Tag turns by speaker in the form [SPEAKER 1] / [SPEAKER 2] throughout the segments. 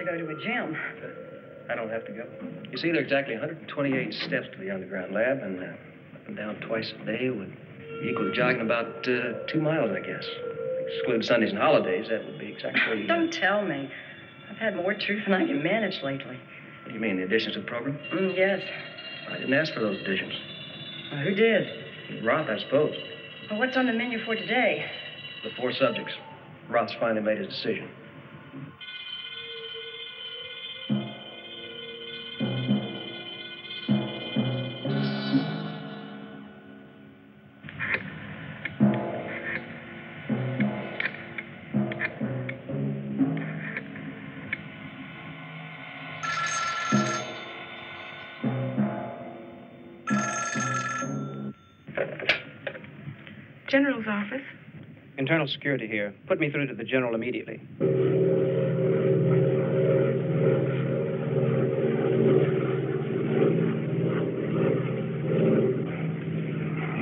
[SPEAKER 1] to go to a gym.
[SPEAKER 2] I don't have to go. You see, there are exactly 128 steps to the underground lab, and uh, up and down twice a day would equal to jogging about uh, two miles, I guess. Exclude Sundays and holidays, that would be exactly.
[SPEAKER 1] Don't tell me. I've had more truth than I can manage lately.
[SPEAKER 2] What do you mean, the additions to the program?
[SPEAKER 1] Mm, yes.
[SPEAKER 2] I didn't ask for those additions.
[SPEAKER 1] Well, who did?
[SPEAKER 2] Roth, I suppose.
[SPEAKER 1] Well, what's on the menu for today?
[SPEAKER 2] The four subjects. Roth's finally made his decision.
[SPEAKER 3] Internal security here. Put me through to the general immediately.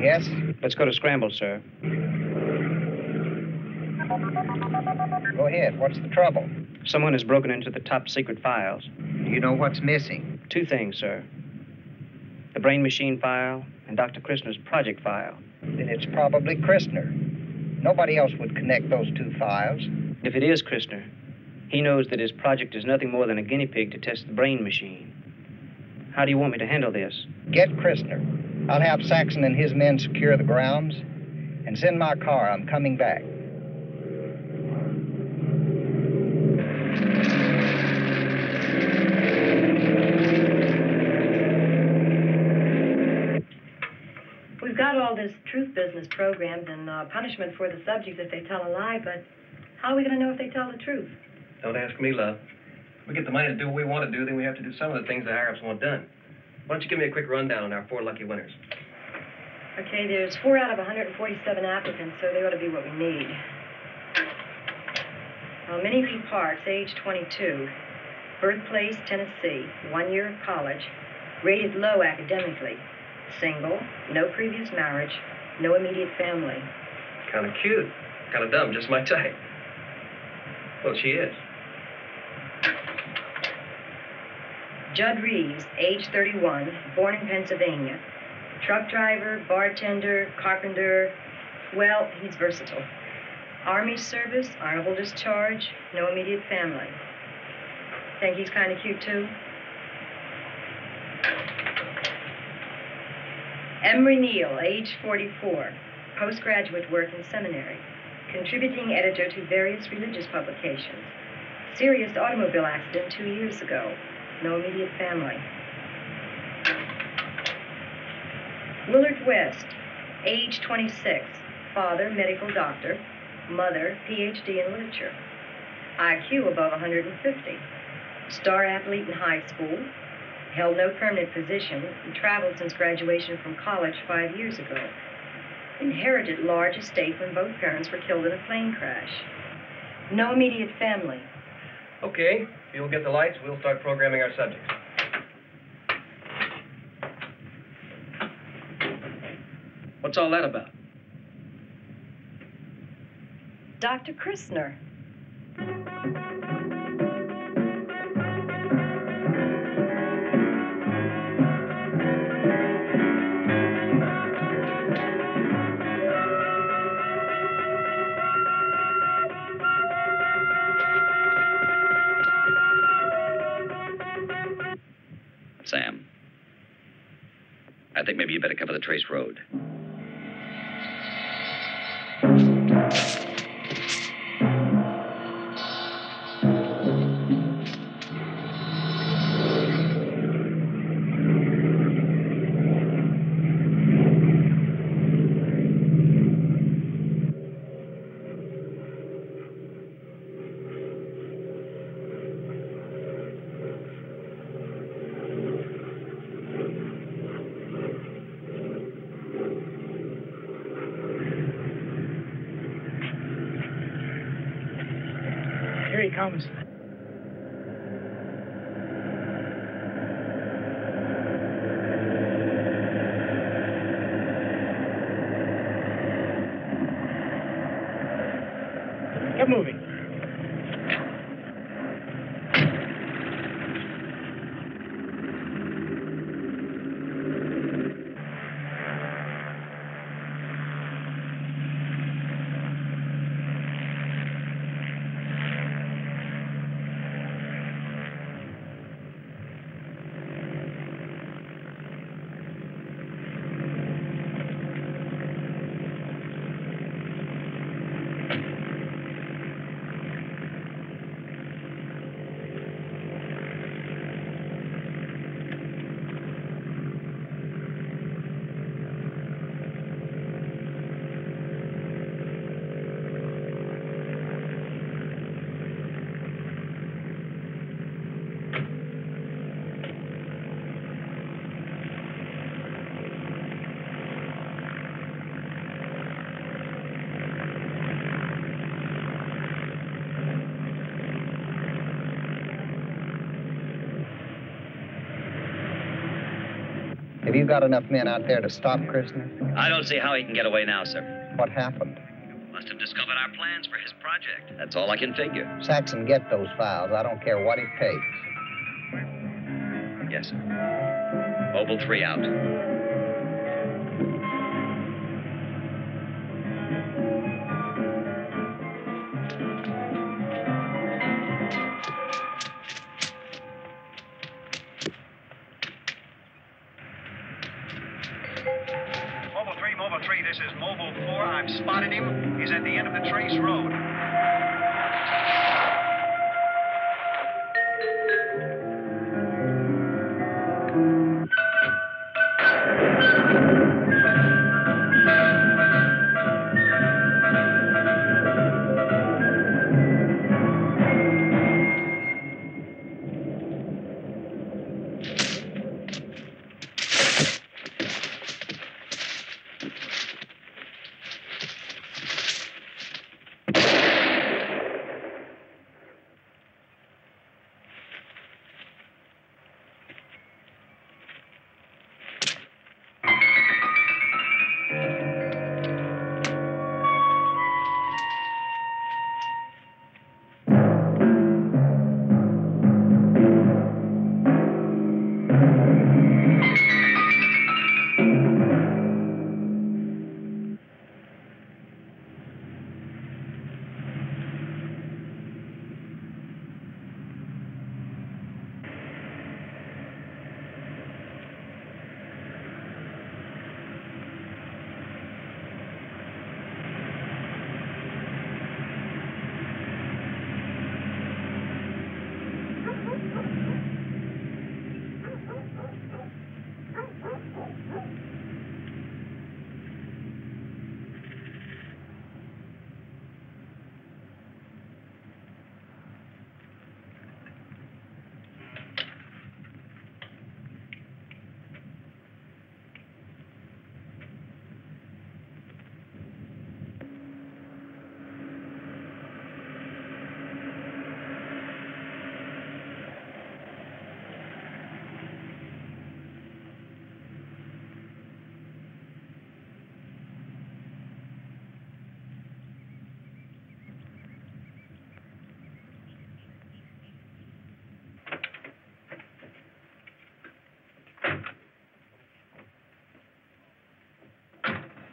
[SPEAKER 4] Yes?
[SPEAKER 3] Let's go to scramble, sir.
[SPEAKER 4] Go ahead. What's the trouble?
[SPEAKER 3] Someone has broken into the top secret files.
[SPEAKER 4] Do you know what's missing?
[SPEAKER 3] Two things, sir. The brain machine file and Dr. Christner's project file.
[SPEAKER 4] Then it's probably Christner. Nobody else would connect those two files.
[SPEAKER 3] If it is Christner, he knows that his project is nothing more than a guinea pig to test the brain machine. How do you want me to handle this?
[SPEAKER 4] Get Christner. I'll have Saxon and his men secure the grounds. And send my car. I'm coming back.
[SPEAKER 1] We've got all this truth business programs and uh, punishment for the subjects if they tell a lie, but how are we going to know if they tell the truth?
[SPEAKER 2] Don't ask me, love. We get the money to do what we want to do, then we have to do some of the things the ups want done. Why don't you give me a quick rundown on our four lucky winners?
[SPEAKER 1] Okay, there's four out of 147 applicants, so they ought to be what we need. Uh, Minnie P. Parks, age 22, birthplace Tennessee, one year of college, rated low academically, single, no previous marriage, no immediate family.
[SPEAKER 2] Kind of cute. Kind of dumb, just my type. Well, she is.
[SPEAKER 1] Judd Reeves, age 31, born in Pennsylvania. Truck driver, bartender, carpenter. Well, he's versatile. Army service, honorable discharge, no immediate family. Think he's kind of cute, too? Emery Neal, age 44, postgraduate work in seminary, contributing editor to various religious publications. Serious automobile accident two years ago. No immediate family. Willard West, age 26, father, medical doctor, mother, PhD in literature. IQ above 150. Star athlete in high school. Held no permanent position and traveled since graduation from college five years ago. Inherited large estate when both parents were killed in a plane crash. No immediate family.
[SPEAKER 2] Okay, if you'll get the lights, we'll start programming our subjects. What's all that about?
[SPEAKER 1] Dr. Christner.
[SPEAKER 5] You
[SPEAKER 4] got enough men out there to stop Christner?
[SPEAKER 5] I don't see how he can get away now, sir.
[SPEAKER 4] What happened?
[SPEAKER 5] Must have discovered our plans for his project. That's all I can figure.
[SPEAKER 4] Saxon, get those files. I don't care what it takes.
[SPEAKER 5] Yes, sir. Mobile 3 out.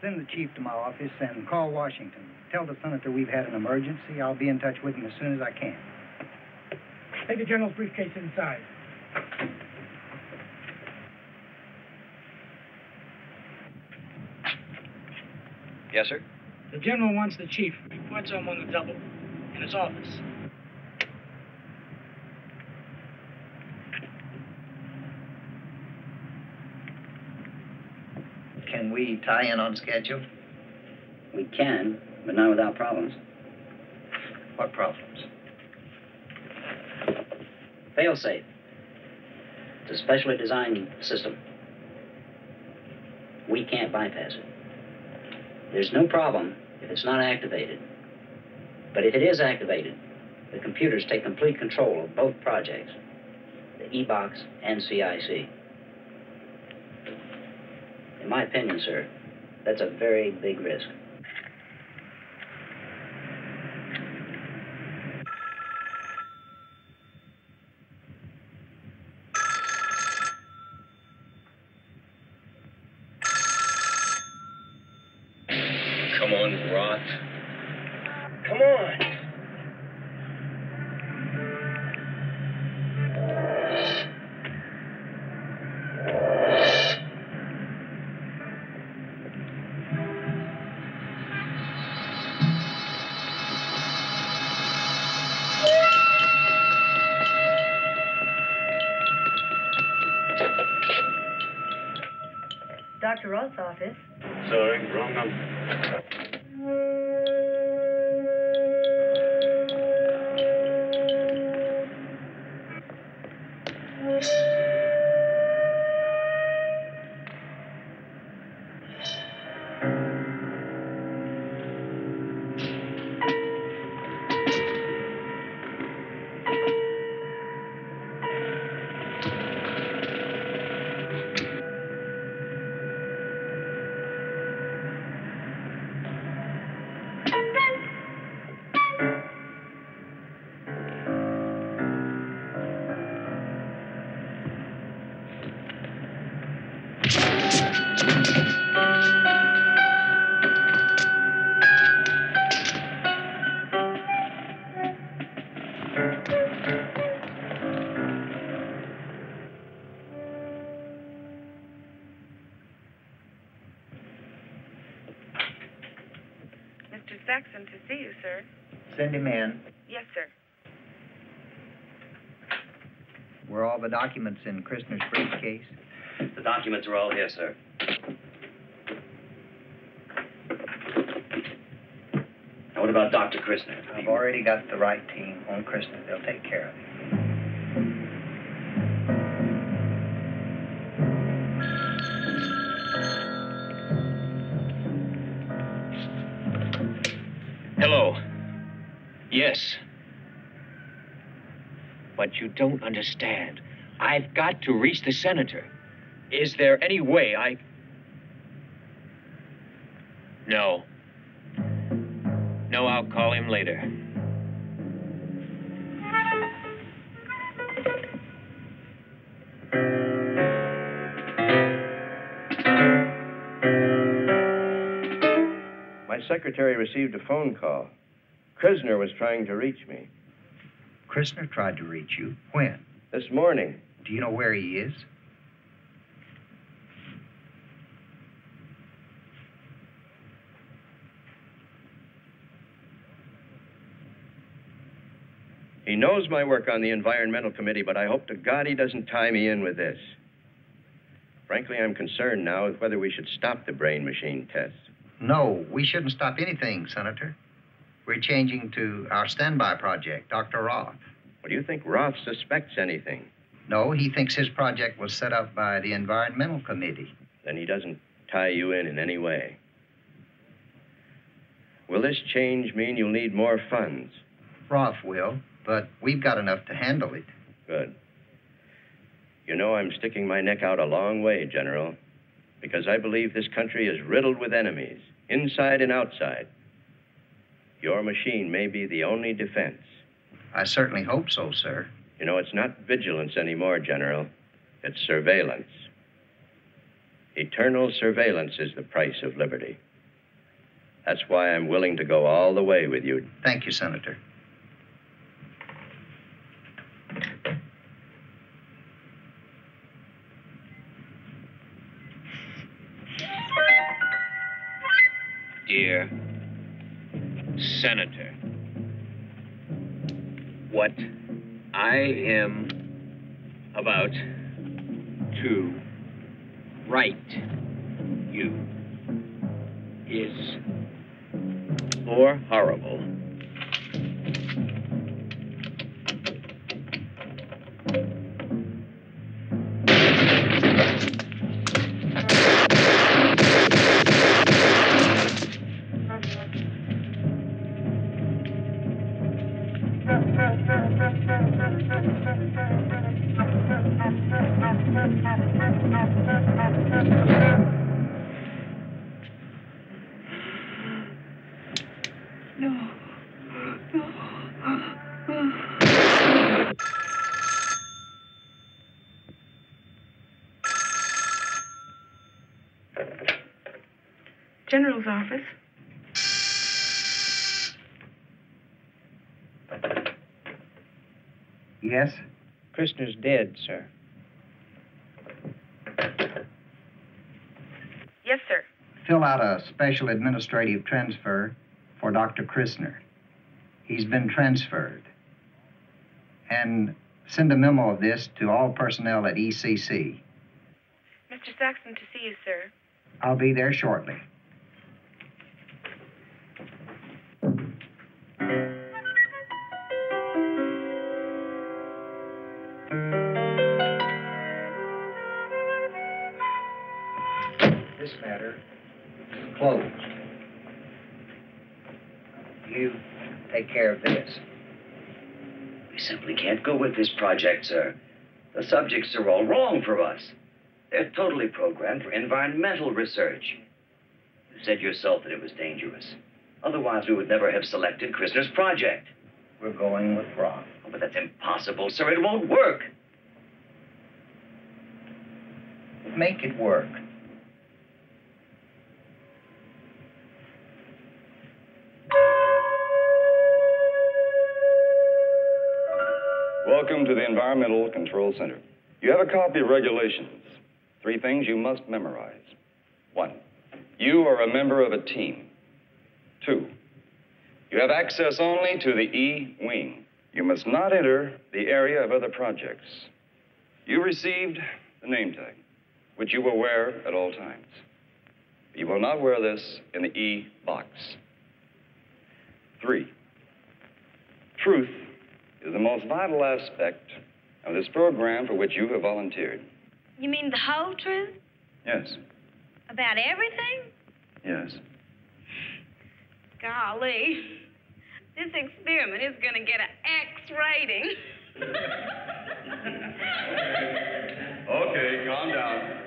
[SPEAKER 4] Send the chief to my office and call Washington. Tell the senator we've had an emergency. I'll be in touch with him as soon as I can.
[SPEAKER 6] Take the general's briefcase inside.
[SPEAKER 5] Yes, sir?
[SPEAKER 6] The general wants the chief. Reports him on the double. In his office.
[SPEAKER 4] Can we tie in on schedule?
[SPEAKER 7] We can, but not without problems.
[SPEAKER 4] What problems?
[SPEAKER 7] Failsafe. It's a specially designed system. We can't bypass it. There's no problem if it's not activated. But if it is activated, the computers take complete control of both projects, the E-Box and CIC. My opinion, sir, that's a very big risk.
[SPEAKER 4] Send him in.
[SPEAKER 8] Yes, sir.
[SPEAKER 4] Were all the documents in Christner's briefcase?
[SPEAKER 5] The documents are all here, sir. Now, what about Dr. Christner?
[SPEAKER 4] I've already got the right team on Christner. They'll take care of it.
[SPEAKER 9] But you don't understand. I've got to reach the senator. Is there any way I. No. No, I'll call him later.
[SPEAKER 10] My secretary received a phone call. Christner was trying to reach me.
[SPEAKER 4] Christner tried to reach you. When?
[SPEAKER 10] This morning.
[SPEAKER 4] Do you know where he is?
[SPEAKER 10] He knows my work on the Environmental Committee, but I hope to God he doesn't tie me in with this. Frankly, I'm concerned now with whether we should stop the brain machine tests.
[SPEAKER 4] No, we shouldn't stop anything, Senator. We're changing to our standby project, Dr. Roth.
[SPEAKER 10] Well, do you think Roth suspects anything?
[SPEAKER 4] No, he thinks his project was set up by the Environmental Committee.
[SPEAKER 10] Then he doesn't tie you in in any way. Will this change mean you'll need more funds?
[SPEAKER 4] Roth will, but we've got enough to handle it.
[SPEAKER 10] Good. You know, I'm sticking my neck out a long way, General, because I believe this country is riddled with enemies, inside and outside. Your machine may be the only defense.
[SPEAKER 4] I certainly hope so, sir.
[SPEAKER 10] You know, it's not vigilance anymore, General. It's surveillance. Eternal surveillance is the price of liberty. That's why I'm willing to go all the way with you.
[SPEAKER 4] Thank you, Senator.
[SPEAKER 9] Dear Senator, what I am about to write you is more horrible
[SPEAKER 8] General's office.
[SPEAKER 4] Yes?
[SPEAKER 3] Christner's dead, sir.
[SPEAKER 8] Yes, sir.
[SPEAKER 4] Fill out a special administrative transfer for Dr. Christner. He's been transferred. And send a memo of this to all personnel at ECC.
[SPEAKER 8] Mr. Saxon to see you, sir.
[SPEAKER 4] I'll be there shortly. Care of this.
[SPEAKER 5] We simply can't go with this project, sir. The subjects are all wrong for us. They're totally programmed for environmental research. You said yourself that it was dangerous. Otherwise, we would never have selected Christner's project.
[SPEAKER 4] We're going with Roth.
[SPEAKER 5] Oh, but that's impossible, sir. It won't work.
[SPEAKER 4] Make it work.
[SPEAKER 11] Welcome to the Environmental Control Center. You have a copy of regulations. Three things you must memorize. One, you are a member of a team. Two, You have access only to the E wing. You must not enter the area of other projects. You received the name tag, which you will wear at all times. You will not wear this in the E box. Three, truth is the most vital aspect of this program for which you have volunteered.
[SPEAKER 12] You mean the whole truth?
[SPEAKER 11] Yes,
[SPEAKER 12] About everything?
[SPEAKER 11] yes.
[SPEAKER 12] Golly. This experiment is going to get an X rating.
[SPEAKER 11] Okay, calm down.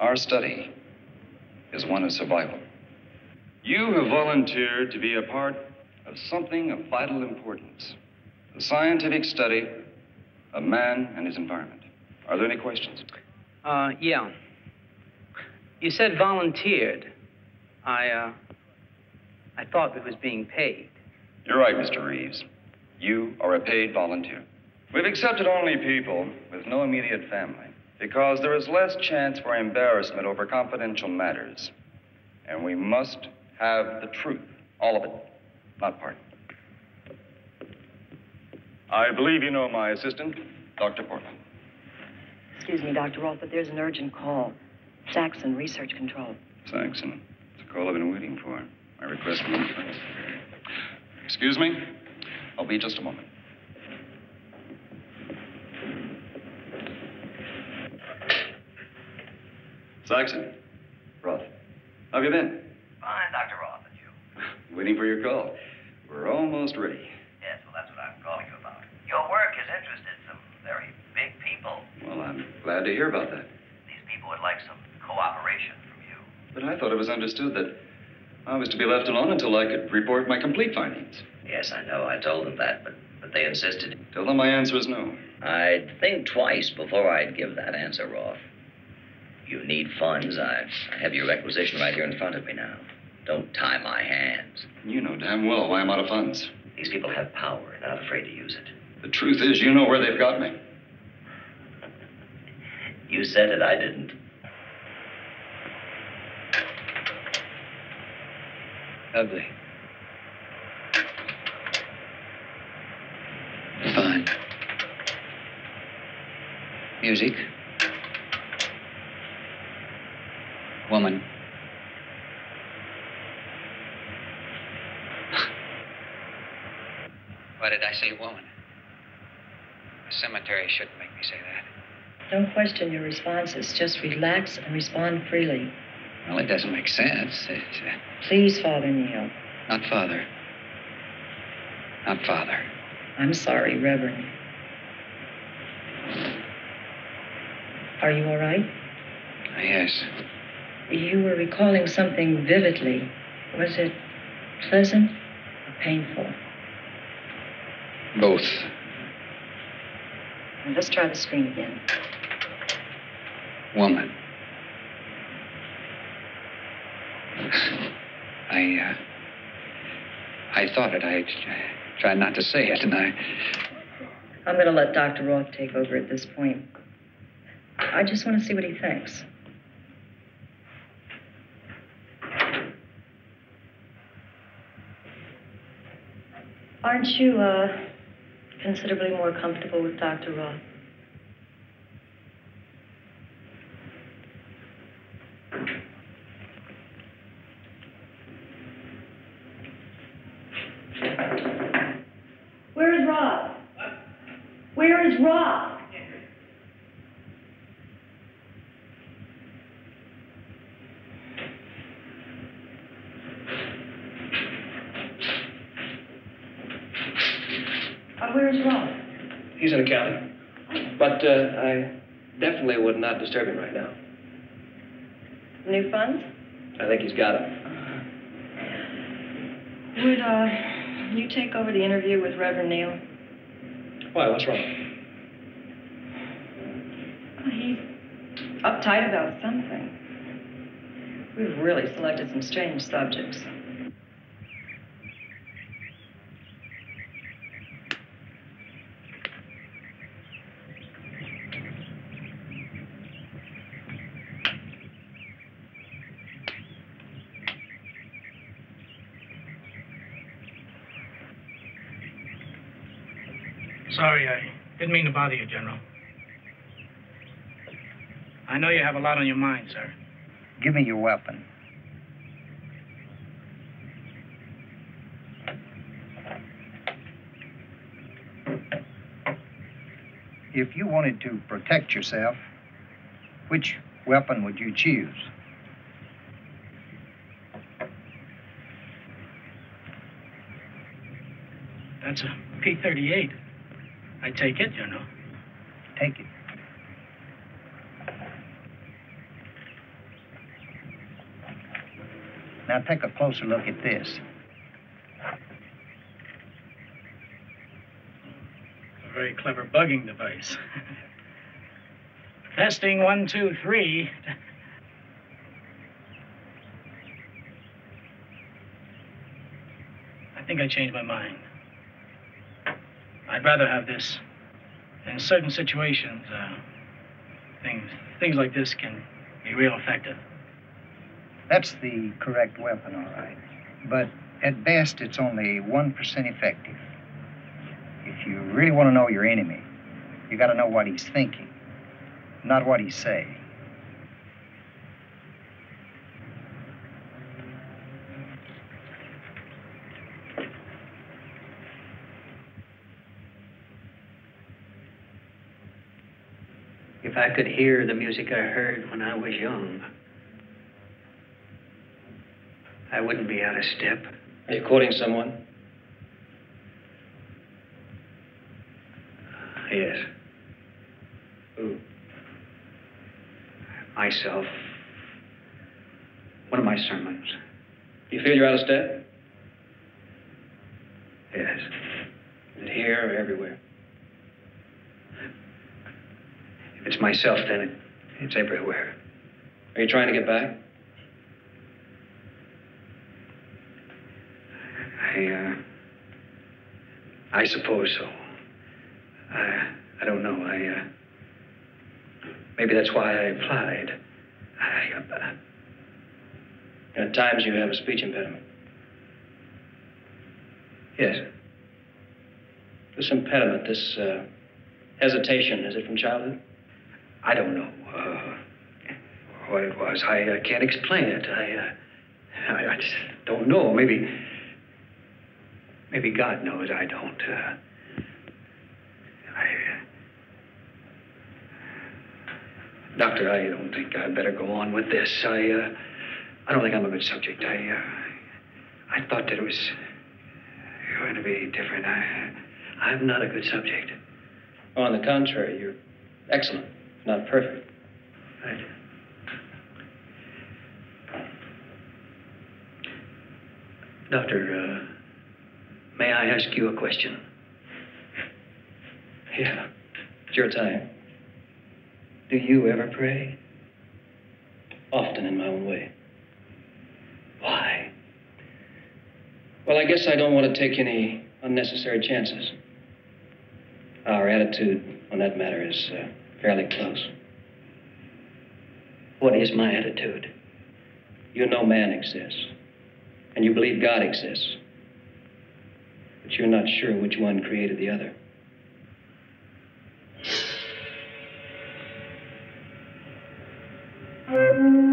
[SPEAKER 11] Our study is one of survival. You have volunteered to be a part of something of vital importance the scientific study of man and his environment. Are there any questions?
[SPEAKER 3] Uh, yeah. You said volunteered. I, uh, I thought it was being paid.
[SPEAKER 11] You're right, Mr. Reeves. You are a paid volunteer. We've accepted only people with no immediate family because there is less chance for embarrassment over confidential matters. And we must have the truth, all of it, not part. I believe you know my assistant, Dr. Portman.
[SPEAKER 1] Excuse me, Dr. Roth, but there's an urgent call. Saxon, Research Control.
[SPEAKER 11] Saxon. It's a call I've been waiting for. My request for Excuse me? I'll be just a moment. Saxon. Roth. How have you been?
[SPEAKER 5] Fine, Dr. Roth, and you?
[SPEAKER 11] Waiting for your call. We're almost ready.
[SPEAKER 5] Yes, well, that's what I'm calling you about. Your work has interested some very big people.
[SPEAKER 11] Well, I'm glad to hear about that.
[SPEAKER 5] These people would like some cooperation from you.
[SPEAKER 11] But I thought it was understood that I was to be left alone until I could report my complete findings.
[SPEAKER 5] Yes, I know. I told them that, but, but they insisted.
[SPEAKER 11] Tell them my answer is no.
[SPEAKER 5] I'd think twice before I'd give that answer, Roth. You need funds. I, I have your requisition right here in front of me now. Don't tie my hands.
[SPEAKER 11] You know damn well why I'm out of funds.
[SPEAKER 5] These people have power and not afraid to use it.
[SPEAKER 11] The truth is, you know where they've got me.
[SPEAKER 5] You said it, I didn't.
[SPEAKER 3] Ugly.
[SPEAKER 13] Fine. Music. Woman. Why did I say woman? Cemetery shouldn't make me say that.
[SPEAKER 1] Don't question your responses. Just relax and respond freely.
[SPEAKER 13] Well, it doesn't make sense. Uh,
[SPEAKER 1] Please, Father Neal.
[SPEAKER 13] not father. Not father.
[SPEAKER 1] I'm sorry, Reverend. Are you all right?
[SPEAKER 13] Yes.
[SPEAKER 1] You were recalling something vividly. Was it pleasant or painful?
[SPEAKER 13] Both.
[SPEAKER 1] Let's try the screen again.
[SPEAKER 13] Woman. I, uh, I thought it. I tried not to say it, and I.
[SPEAKER 1] I'm going to let Dr. Roth take over at this point. I just want to see what he thinks. Aren't you, uh, considerably more comfortable with Dr. Roth? Where is Roth? Where is Roth? Uh, where is Roth?
[SPEAKER 2] He's in accounting. But uh, I definitely would not disturb him right now.
[SPEAKER 1] New funds?
[SPEAKER 2] I think he's got them.
[SPEAKER 1] Would, uh, you take over the interview with Reverend Neal?
[SPEAKER 2] Why? What's wrong?
[SPEAKER 1] He's uptight about something. We've really selected some strange subjects.
[SPEAKER 6] Sorry, I didn't mean to bother you, General. I know you have a lot on your mind, sir.
[SPEAKER 4] Give me your weapon. If you wanted to protect yourself, which weapon would you choose?
[SPEAKER 6] That's a P-38. I take it, you know.
[SPEAKER 4] Take it. Now take a closer look at this.
[SPEAKER 6] A very clever bugging device. Testing one, two, three. I think I changed my mind. I'd rather have this. In certain situations, uh, things things like this can be real effective.
[SPEAKER 4] That's the correct weapon, all right. But at best, it's only 1% effective. If you really want to know your enemy, you got to know what he's thinking, not what he's saying.
[SPEAKER 14] If I could hear the music I heard when I was young, I wouldn't be out of step.
[SPEAKER 2] Are you quoting someone?
[SPEAKER 14] Yes. Who? Myself. One of my sermons.
[SPEAKER 2] You feel you're out of step?
[SPEAKER 14] Yes.
[SPEAKER 2] Is it here or everywhere?
[SPEAKER 14] If it's myself, then it, it's everywhere.
[SPEAKER 2] Are you trying to get back?
[SPEAKER 14] I, uh, I suppose so. I, I don't know. I, uh, maybe that's why I applied. I, uh,
[SPEAKER 2] At times you have a speech impediment.
[SPEAKER 14] yes.
[SPEAKER 2] This impediment, this uh, hesitation, is it from childhood?
[SPEAKER 14] I don't know uh, what it was. I uh, can't explain it. I, uh, I, I just don't know. Maybe, maybe God knows. I don't. Uh, I, uh, doctor, I don't think I'd better go on with this. I, uh, I don't think I'm a good subject. I, I thought that it was going to be different. I, I'm not a good subject.
[SPEAKER 2] On the contrary, you're excellent, not perfect.
[SPEAKER 14] Right. Doctor, uh, may I ask you a question?
[SPEAKER 2] Yeah, it's your time.
[SPEAKER 14] Do you ever pray?
[SPEAKER 2] Often in my own way.
[SPEAKER 14] Why?
[SPEAKER 2] Well, I guess I don't want to take any unnecessary chances. Our attitude on that matter is uh, fairly close.
[SPEAKER 14] What is my attitude?
[SPEAKER 2] You know man exists, and you believe God exists, but you're not sure which one created the other.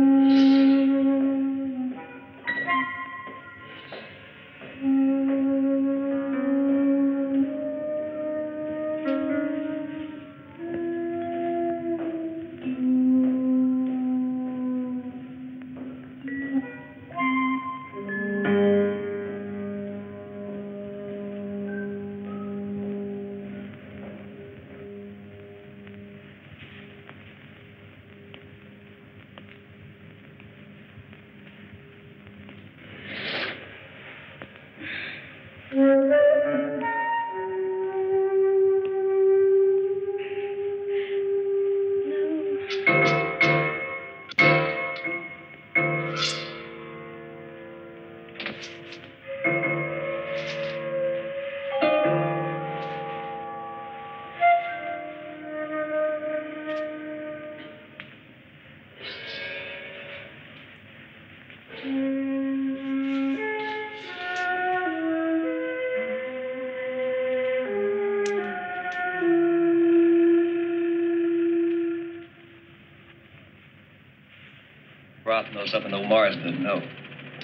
[SPEAKER 2] Knows something old Morris doesn't know.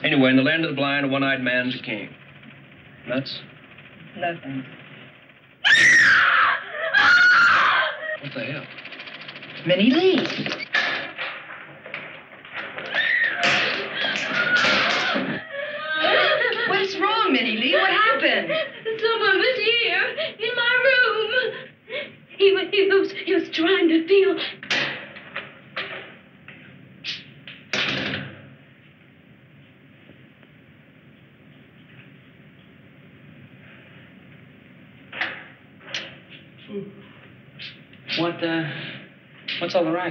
[SPEAKER 2] Anyway, in the land of the blind, a one-eyed man's a king. Nuts?
[SPEAKER 1] Nothing.
[SPEAKER 2] What the hell?
[SPEAKER 1] Minnie Lee.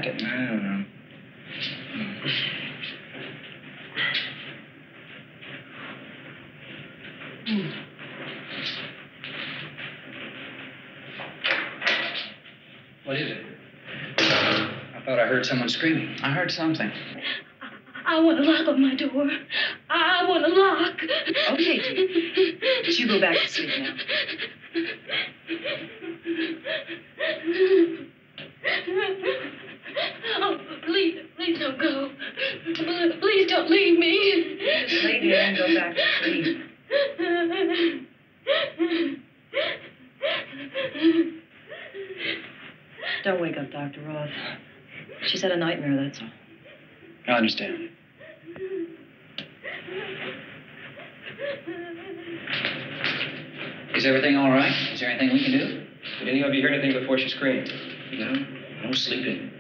[SPEAKER 1] What's
[SPEAKER 3] all the?
[SPEAKER 15] I don't know. What is it? I thought I heard someone screaming.
[SPEAKER 3] I heard something.
[SPEAKER 12] I want to lock on my door. I want to lock.
[SPEAKER 1] Okay, dear. But you go back to sleep now.
[SPEAKER 12] Oh, please, please don't go. Please don't leave me.
[SPEAKER 1] Just lay there and go back to sleep. Don't wake up, Dr. Roth. She's had a nightmare, that's all.
[SPEAKER 15] I understand. Is everything all right? Is there anything we can do?
[SPEAKER 2] Did any of you hear anything before she screamed?
[SPEAKER 15] No, no sleeping.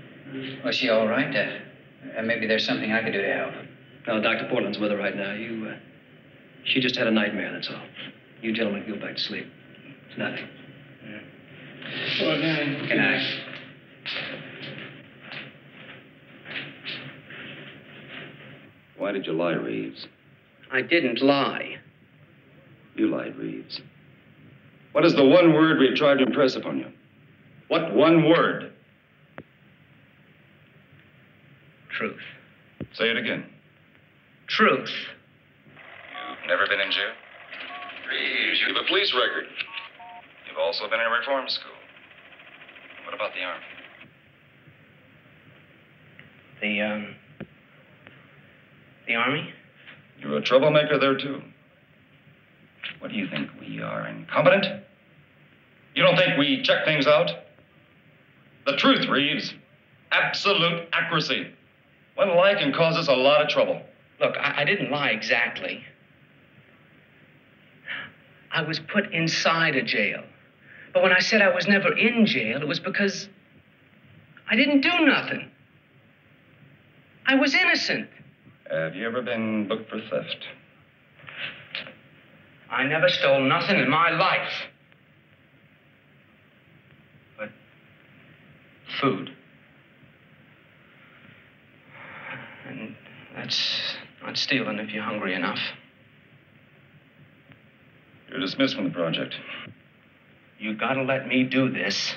[SPEAKER 15] Was she all right? Uh, uh, maybe there's something I could do to help.
[SPEAKER 2] No, Dr. Portman's with her right now. You, uh, she just had a nightmare, that's all. You gentlemen go back to sleep. It's nothing.
[SPEAKER 15] Good night. Good night.
[SPEAKER 11] Why did you lie, Reeves?
[SPEAKER 3] I didn't lie.
[SPEAKER 11] You lied, Reeves. What is the one word we've tried to impress upon you? What one word?
[SPEAKER 3] Truth.
[SPEAKER 11] Say it again.
[SPEAKER 3] Truth.
[SPEAKER 11] You've never been in jail? Reeves, you have a police record. You've also been in a reform school. What about the Army?
[SPEAKER 3] The, um. The Army?
[SPEAKER 11] You're a troublemaker there, too. What do you think? We are incompetent? You don't think we check things out? The truth, Reeves. Absolute accuracy. One lie can cause us a lot of trouble.
[SPEAKER 3] Look, I, I didn't lie exactly. I was put inside a jail. But when I said I was never in jail, it was because I didn't do nothing. I was innocent.
[SPEAKER 11] Have you ever been booked for theft?
[SPEAKER 3] I never stole nothing in my life. But food. And that's not stealing if you're hungry enough.
[SPEAKER 11] You're dismissed from the project.
[SPEAKER 3] You gotta let me do this.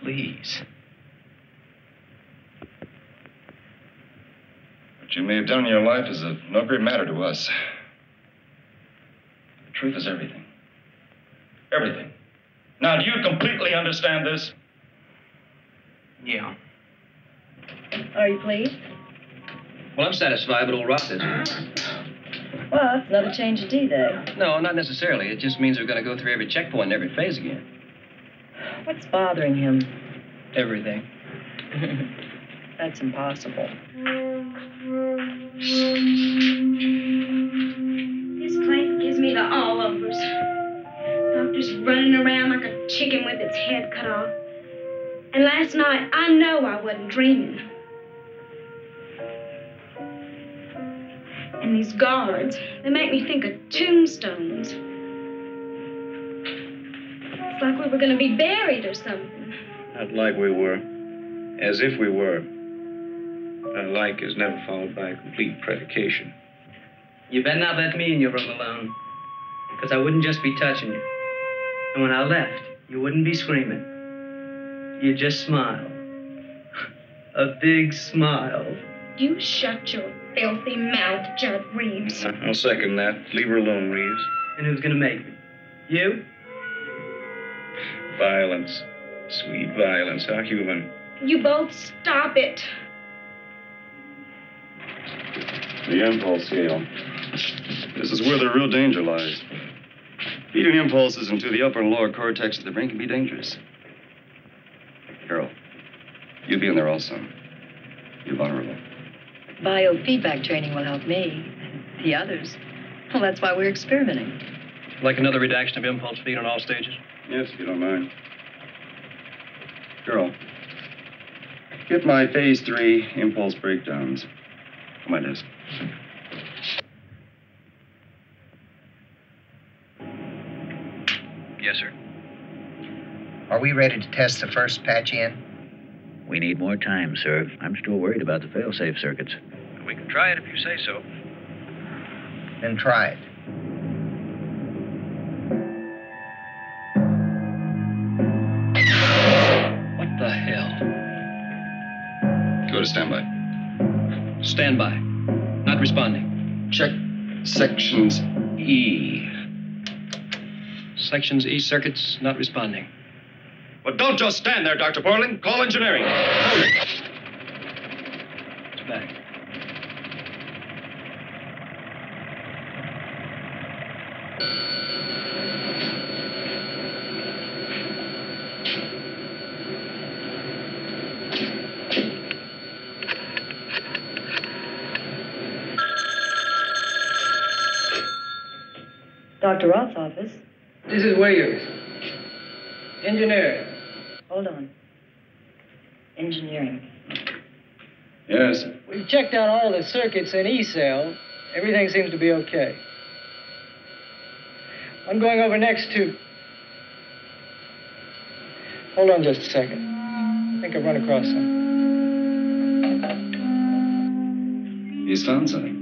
[SPEAKER 3] Please.
[SPEAKER 11] What you may have done in your life is of no great matter to us. The truth is everything. Everything. Now, do you completely understand this?
[SPEAKER 3] Yeah.
[SPEAKER 1] Are you pleased?
[SPEAKER 2] Well, I'm satisfied, but old Roth isn't.
[SPEAKER 1] Well, it's another change of D-Day.
[SPEAKER 2] No, not necessarily. It just means we're going to go through every checkpoint and every phase again.
[SPEAKER 1] What's bothering him?
[SPEAKER 2] Everything.
[SPEAKER 1] That's impossible.
[SPEAKER 12] This place gives me the all-overs. Doctor's running around like a chicken with its head cut off. And last night, I know I wasn't dreaming. And these guards, they make me think of tombstones. It's like we were going to be buried or something.
[SPEAKER 16] Not like we were. As if we were. A like is never followed by a complete predication.
[SPEAKER 3] You better not let me in your room alone. Because I wouldn't just be touching you. And when I left, you wouldn't be screaming. You'd just smile. A big smile.
[SPEAKER 12] You shut your filthy mouth, Judd Reeves.
[SPEAKER 16] I'll second that. Leave her alone, Reeves.
[SPEAKER 3] And who's gonna make me? You?
[SPEAKER 16] Violence. Sweet violence. How human.
[SPEAKER 12] You both stop it.
[SPEAKER 11] The impulse scale. This is where the real danger lies. Feeding impulses into the upper and lower cortex of the brain can be dangerous. Carol, you be in there also. You're vulnerable.
[SPEAKER 1] Biofeedback training will help me. The others. Well, that's why we're experimenting.
[SPEAKER 2] Like another redaction of impulse feed on all stages?
[SPEAKER 11] Yes, if you don't mind. Carol, get my phase three impulse breakdowns on my desk.
[SPEAKER 10] Yes, sir.
[SPEAKER 4] Are we ready to test the first patch in?
[SPEAKER 17] We need more time, sir. I'm still worried about the failsafe circuits.
[SPEAKER 2] We can try it if you say so.
[SPEAKER 4] Then try it.
[SPEAKER 2] What the hell?
[SPEAKER 11] Go to standby.
[SPEAKER 2] Standby. Responding.
[SPEAKER 11] Check sections E.
[SPEAKER 2] Sections E circuits not responding.
[SPEAKER 11] Well, don't just stand there, Dr. Portman. Call engineering.
[SPEAKER 2] It's back.
[SPEAKER 1] Dr. Roth's office.
[SPEAKER 6] This is Williams. Engineer.
[SPEAKER 1] Hold on. Engineering.
[SPEAKER 11] Yes.
[SPEAKER 6] We've checked out all the circuits in E-cell. Everything seems to be okay. I'm going over next to... Hold on just a second. I think I've run across something.
[SPEAKER 11] He's found something.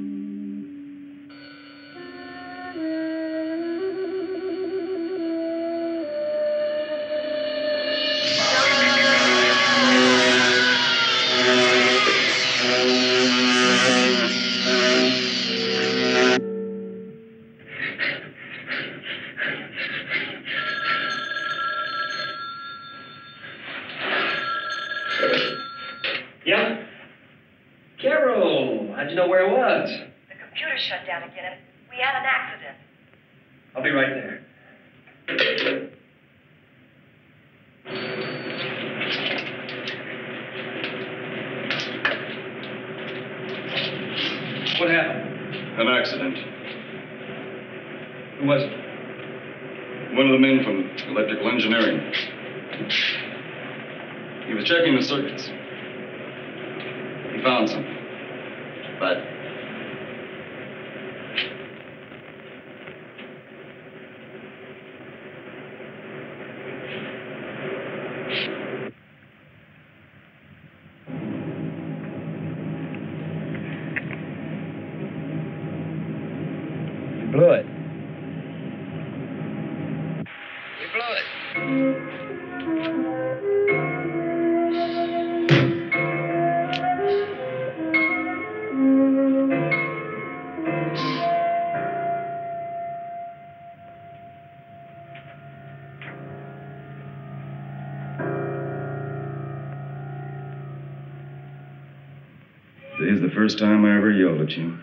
[SPEAKER 11] First time I ever yelled at you.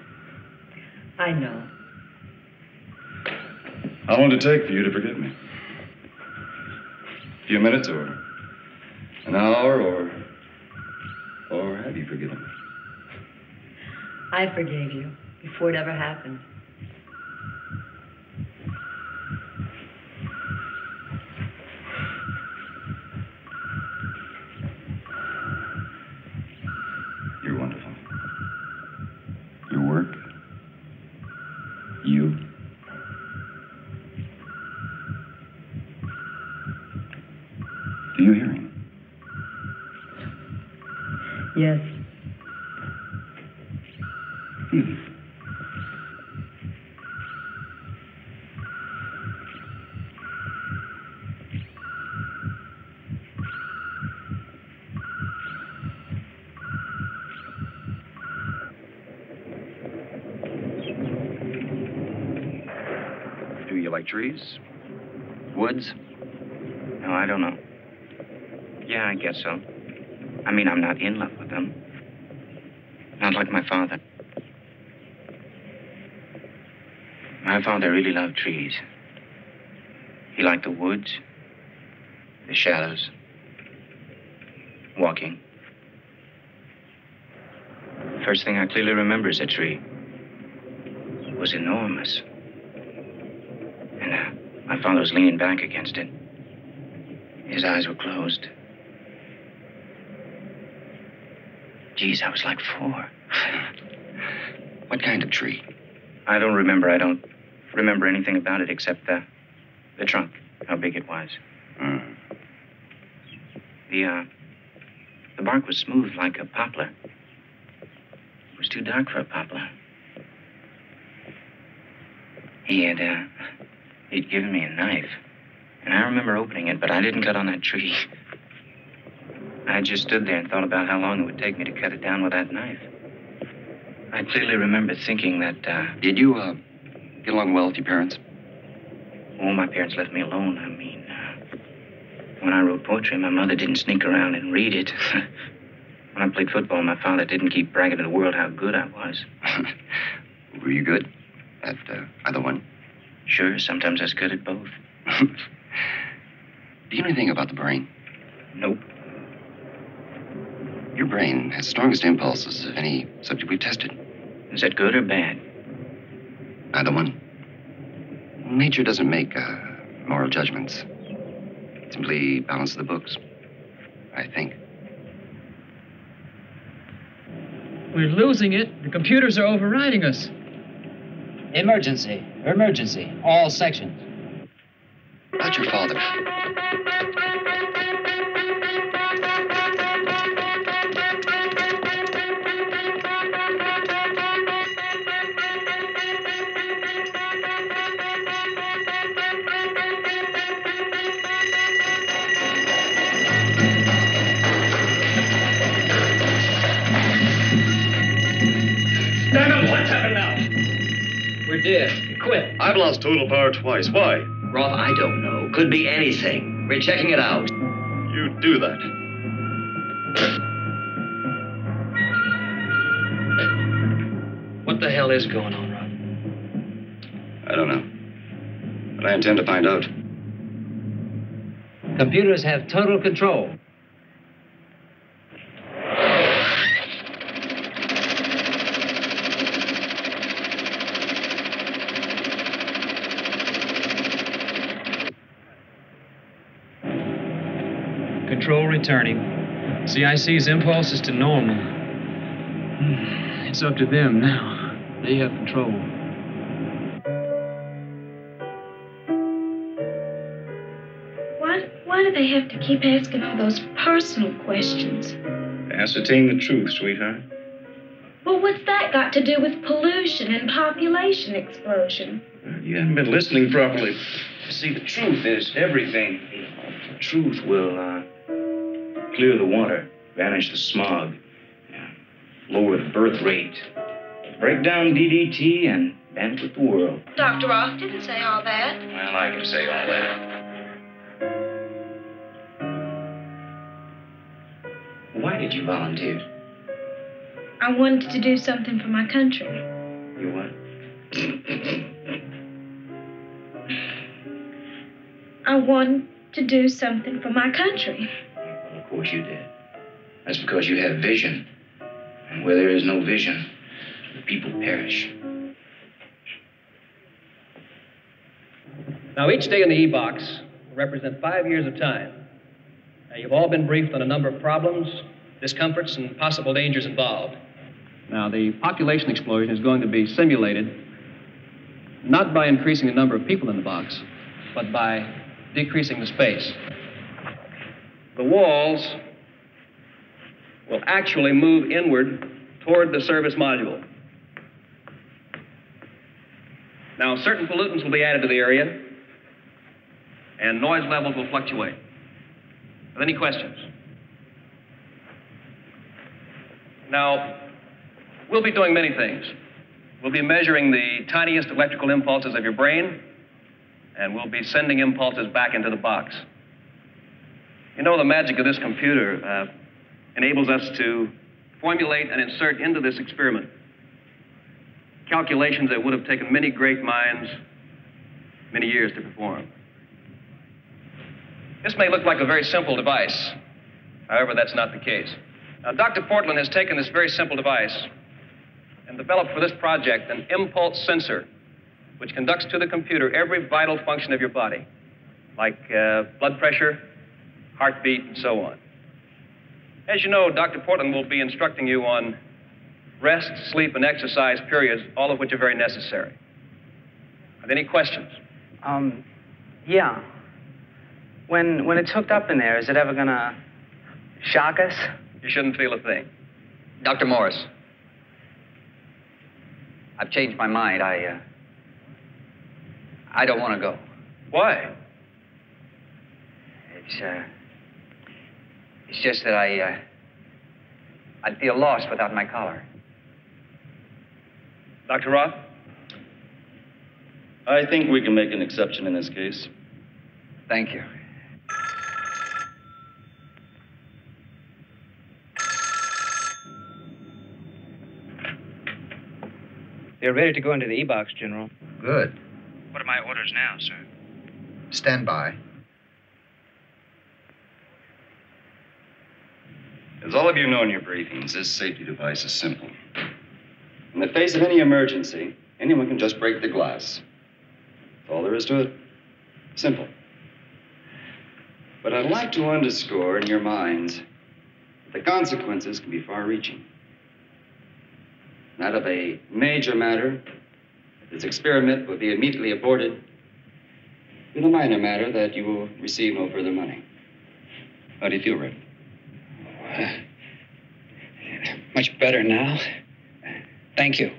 [SPEAKER 1] I know.
[SPEAKER 11] How long did it take for you to forgive me? A few minutes or an hour or or have you forgiven me?
[SPEAKER 1] I forgave you before it ever happened.
[SPEAKER 11] You're wonderful. Your work, you. Do you hear him?
[SPEAKER 1] Yes.
[SPEAKER 11] Feel it.
[SPEAKER 16] Do you like trees? Woods?
[SPEAKER 9] No, I don't know. Yeah, I guess so.
[SPEAKER 18] I mean, I'm not in love with them. Not like my father. My father really loved trees. He liked the woods, the shadows, walking. First thing I clearly remember is a tree. It was enormous. My father was leaning back against it. His eyes were closed. Geez, I was like four.
[SPEAKER 19] What kind of tree?
[SPEAKER 18] I don't remember. I don't remember anything about it except the, the trunk, how big it was.
[SPEAKER 19] Mm.
[SPEAKER 18] The, uh, the bark was smooth like a poplar. It was too dark for a poplar. He had, uh, he'd given me a knife. And I remember opening it, but I didn't cut on that tree. I just stood there and thought about how long it would take me to cut it down with that knife. I clearly remember thinking that, uh,
[SPEAKER 19] Did you, uh, get along well with your parents?
[SPEAKER 18] oh, my parents left me alone. I mean, uh, when I wrote poetry, my mother didn't sneak around and read it. when I played football, my father didn't keep bragging to the world how good I was.
[SPEAKER 19] Were you good at uh, either one?
[SPEAKER 18] Sure, sometimes I was good at both.
[SPEAKER 19] Do you know anything about the brain?
[SPEAKER 18] Nope.
[SPEAKER 19] Your brain has the strongest impulses of any subject we've tested.
[SPEAKER 18] Is that good or bad?
[SPEAKER 19] Either one. Nature doesn't make uh, moral judgments. It simply balances the books. I think.
[SPEAKER 14] We're losing it. The computers are overriding us.
[SPEAKER 20] Emergency. Emergency. All sections.
[SPEAKER 19] Your father.
[SPEAKER 2] Quit.
[SPEAKER 21] I've lost total power twice. Why?
[SPEAKER 5] Roth, I don't know. Could be anything. We're checking it out.
[SPEAKER 21] You do that.
[SPEAKER 2] What the hell is going on, Roth?
[SPEAKER 21] I don't know. But I intend to find out.
[SPEAKER 20] Computers have total control.
[SPEAKER 14] Control returning. CIC's impulse is to normal. It's up to them now. They have control.
[SPEAKER 12] Why, why do they have to keep asking all those personal questions?
[SPEAKER 16] Ascertain the truth, sweetheart.
[SPEAKER 12] Well, what's that got to do with pollution and population explosion?
[SPEAKER 16] You haven't been listening properly.
[SPEAKER 18] See, the truth is everything. The truth will uh, clear the water, banish the smog, lower the birth rate, break down DDT, and benefit the world.
[SPEAKER 12] Dr. Roth didn't say all that.
[SPEAKER 18] Well, I can say all that. Why did you volunteer?
[SPEAKER 12] I wanted to do something for my country.
[SPEAKER 18] You what?
[SPEAKER 12] I wanted to do something for my country.
[SPEAKER 18] Of course you did. That's because you have vision. And where there is no vision, the people perish.
[SPEAKER 2] Now, each day in the E-box will represent five years of time. Now, you've all been briefed on a number of problems, discomforts, and possible dangers involved. Now, the population explosion is going to be simulated not by increasing the number of people in the box, but by decreasing the space. The walls will actually move inward toward the service module. Now, certain pollutants will be added to the area, and noise levels will fluctuate. Are any questions? Now, we'll be doing many things. We'll be measuring the tiniest electrical impulses of your brain, and we'll be sending impulses back into the box. You know, the magic of this computer, uh, enables us to formulate and insert into this experiment calculations that would have taken many great minds many years to perform. This may look like a very simple device. However, that's not the case. Now, Dr. Portman has taken this very simple device and developed for this project an impulse sensor which conducts to the computer every vital function of your body, like uh, blood pressure, heartbeat, and so on. As you know, Dr. Portman will be instructing you on rest, sleep, and exercise periods, all of which are very necessary. Are there any questions?
[SPEAKER 3] Um, yeah. When when it's hooked up in there, is it ever gonna shock us?
[SPEAKER 2] You shouldn't feel a thing.
[SPEAKER 22] Dr. Morris. I've changed my mind. I, uh, I don't want to go.
[SPEAKER 2] Why?
[SPEAKER 22] It's, uh, it's just that I, uh, I'd feel lost without my collar.
[SPEAKER 2] Dr. Roth?
[SPEAKER 23] I think we can make an exception in this case.
[SPEAKER 22] Thank you.
[SPEAKER 7] They're ready to go into the E-box, General.
[SPEAKER 4] Good.
[SPEAKER 7] What are my orders now, sir?
[SPEAKER 4] Stand by.
[SPEAKER 11] As all of you know in your briefings, this safety device is simple. In the face of any emergency, anyone can just break the glass. That's all there is to it. Simple. But I'd like to underscore in your minds that the consequences can be far reaching. That of a major matter, this experiment will be immediately aborted, with a minor matter that you will receive no further money. How do you feel, Red?
[SPEAKER 24] Much better now. Thank you.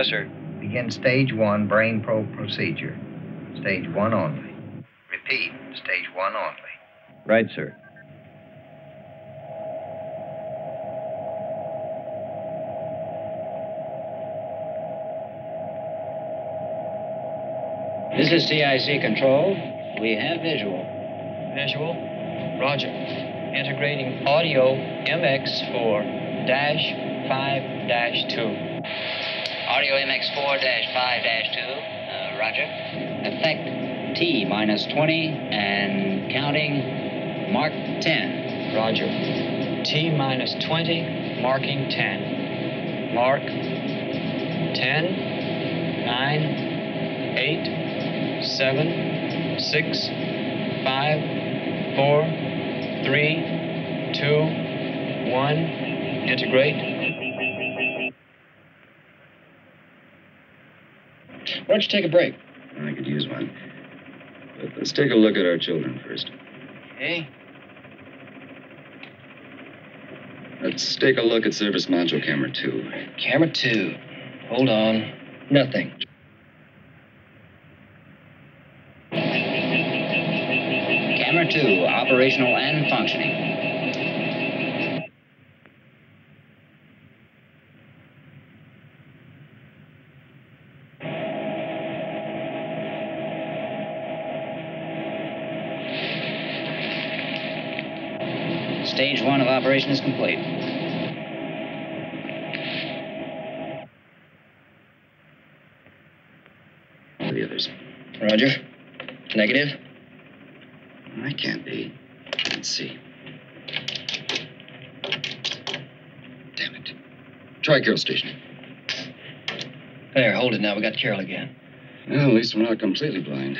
[SPEAKER 4] Yes, sir. Begin stage one brain probe procedure. Stage one only. Repeat, stage one only.
[SPEAKER 25] Right, sir.
[SPEAKER 7] This is CIC control. We have visual.
[SPEAKER 14] Visual. Roger. Integrating audio MX4 dash 5 dash 2.
[SPEAKER 7] Audio MX4 5 2. Uh, roger. Effect T minus 20 and counting Mark 10.
[SPEAKER 14] Roger. T minus 20, marking 10. Mark 10, 9, 8, 7, 6, 5, 4, 3, 2, 1. Integrate.
[SPEAKER 11] Why don't you take a break? I could use one. But let's take a look at our children first.
[SPEAKER 7] Okay.
[SPEAKER 11] Let's take a look at service module camera two.
[SPEAKER 7] Camera 2. Hold on. Nothing. Camera 2, operational and functioning. One operation is complete.
[SPEAKER 11] The others.
[SPEAKER 7] Roger. Negative.
[SPEAKER 11] I can't be. Let's see. Damn it. Try Carroll Station.
[SPEAKER 7] There, hold it now. We got Carol again.
[SPEAKER 11] Well, at least we're not completely blind.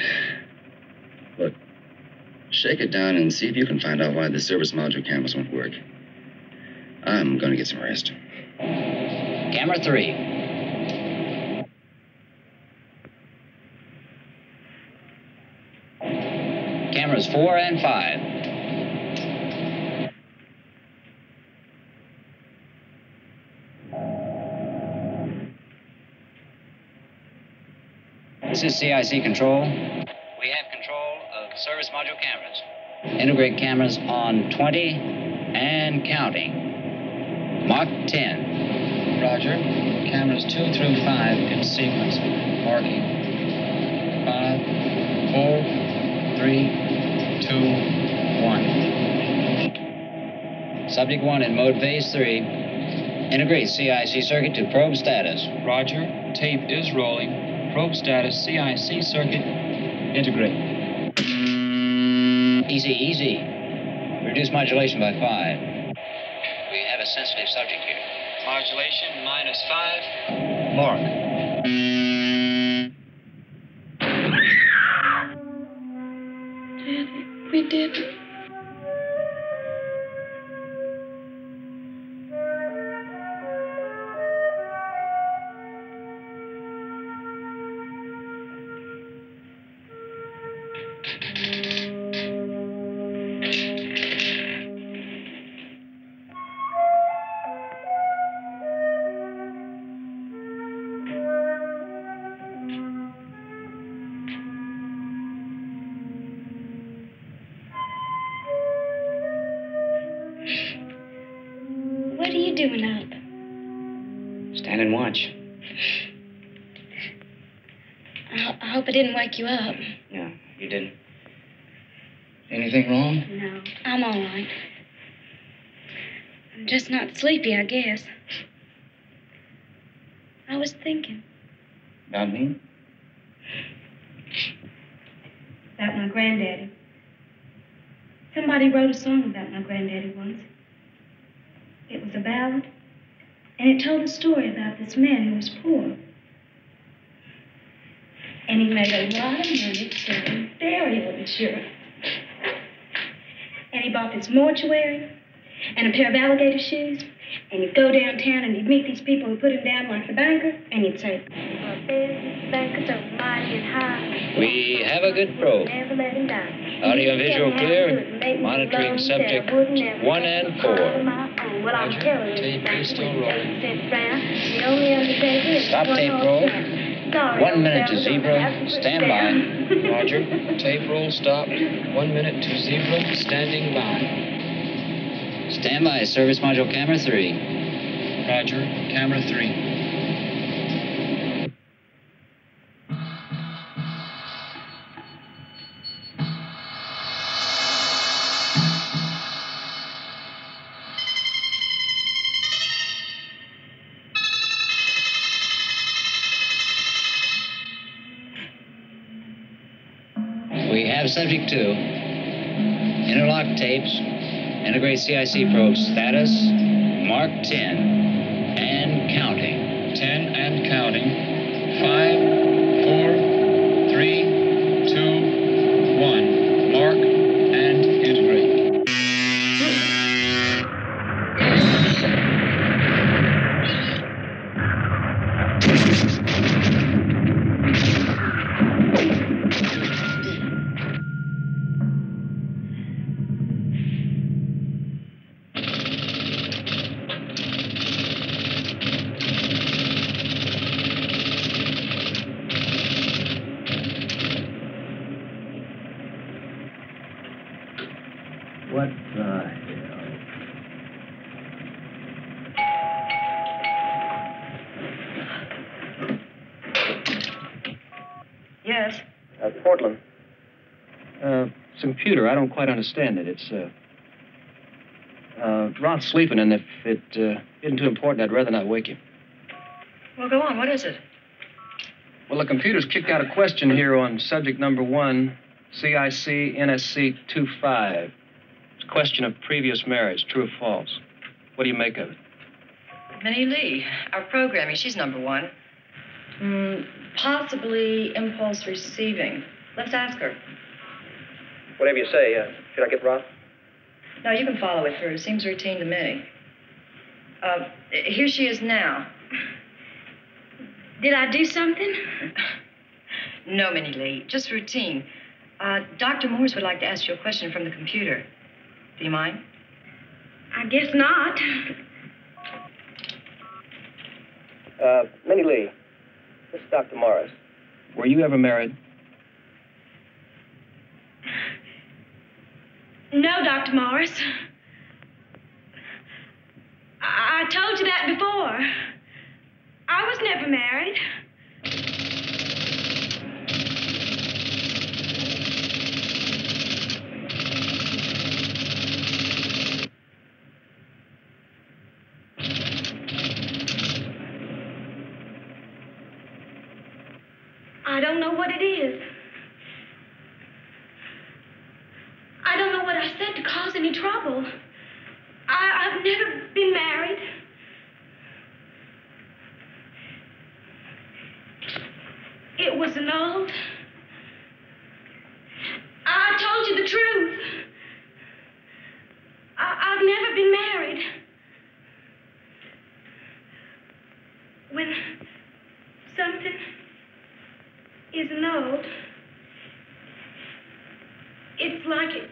[SPEAKER 11] Look, shake it down and see if you can find out why the service module cameras won't work. I'm gonna get some rest.
[SPEAKER 7] Camera three. cameras four and five. This is CIC control. We have control of service module cameras. Integrate cameras on 20 and counting. Mark 10.
[SPEAKER 14] Roger. Cameras two through five in sequence. Marking. One.
[SPEAKER 7] Subject 1 in mode phase 3. Integrate CIC circuit to probe status.
[SPEAKER 14] Roger. Tape is rolling. Probe status CIC circuit. Integrate.
[SPEAKER 7] Easy, easy. Reduce modulation by 5. We have a sensitive subject here.
[SPEAKER 14] Modulation minus five.
[SPEAKER 7] Mark.
[SPEAKER 12] Wake you up.
[SPEAKER 18] No, you didn't. Anything wrong?
[SPEAKER 12] No, I'm all right. I'm just not sleepy, I guess. I was thinking
[SPEAKER 18] About me?
[SPEAKER 12] about my granddaddy. Somebody wrote a song about my granddaddy once. It was a ballad, and it told a story about this man who was poor. And he made a lot of money selling burial insurance. And he bought this mortuary and a pair of alligator shoes. And he'd go downtown and he'd meet these people who put him down like the banker. And he'd say, Our business banker so mighty and high.
[SPEAKER 7] We have a good probe.
[SPEAKER 12] Never let him die.
[SPEAKER 7] Audio visual clear. Monitoring subject 1 and 4.
[SPEAKER 12] What I'm telling you,
[SPEAKER 14] Tape is still rolling.
[SPEAKER 12] sit round. The only undertaker is
[SPEAKER 7] Stop tape roll. One minute to zebra.
[SPEAKER 12] don't have to sit
[SPEAKER 7] Stand by.
[SPEAKER 14] Roger. Tape roll stopped. One minute to zebra. Standing by.
[SPEAKER 7] Stand by. Service module camera 3.
[SPEAKER 14] Roger. Camera three.
[SPEAKER 7] Integrate CIC probe status. Mark 10.
[SPEAKER 2] Computer. I don't quite understand it. It's, uh. Uh, Roth's sleeping, and if it uh, isn't too important, I'd rather not wake him.
[SPEAKER 1] Well, go on. What is it?
[SPEAKER 2] Well, the computer's kicked out a question here on subject number one, CIC NSC 25. It's a question of previous marriage, true or false. What do you make of it?
[SPEAKER 1] Minnie Lee, our programming. She's number one. Mm, possibly impulse receiving. Let's ask her.
[SPEAKER 2] Whatever you say. Uh, should I get Roth?
[SPEAKER 1] No, you can follow it through. It seems routine to me. Uh, here she is now.
[SPEAKER 12] Did I do something?
[SPEAKER 1] No, Minnie Lee, just routine. Uh, Dr. Morse would like to ask you a question from the computer. Do you mind?
[SPEAKER 12] I guess not.
[SPEAKER 2] Uh, Minnie Lee, this is Dr. Morris. Were you ever married?
[SPEAKER 12] No, Dr. Morris. I, I told you that before. I was never married. I don't know what it is. I don't know what I said to cause any trouble. I, I've never been married. It was annulled. I told you the truth. I, I've never been married. When something is annulled, it's like it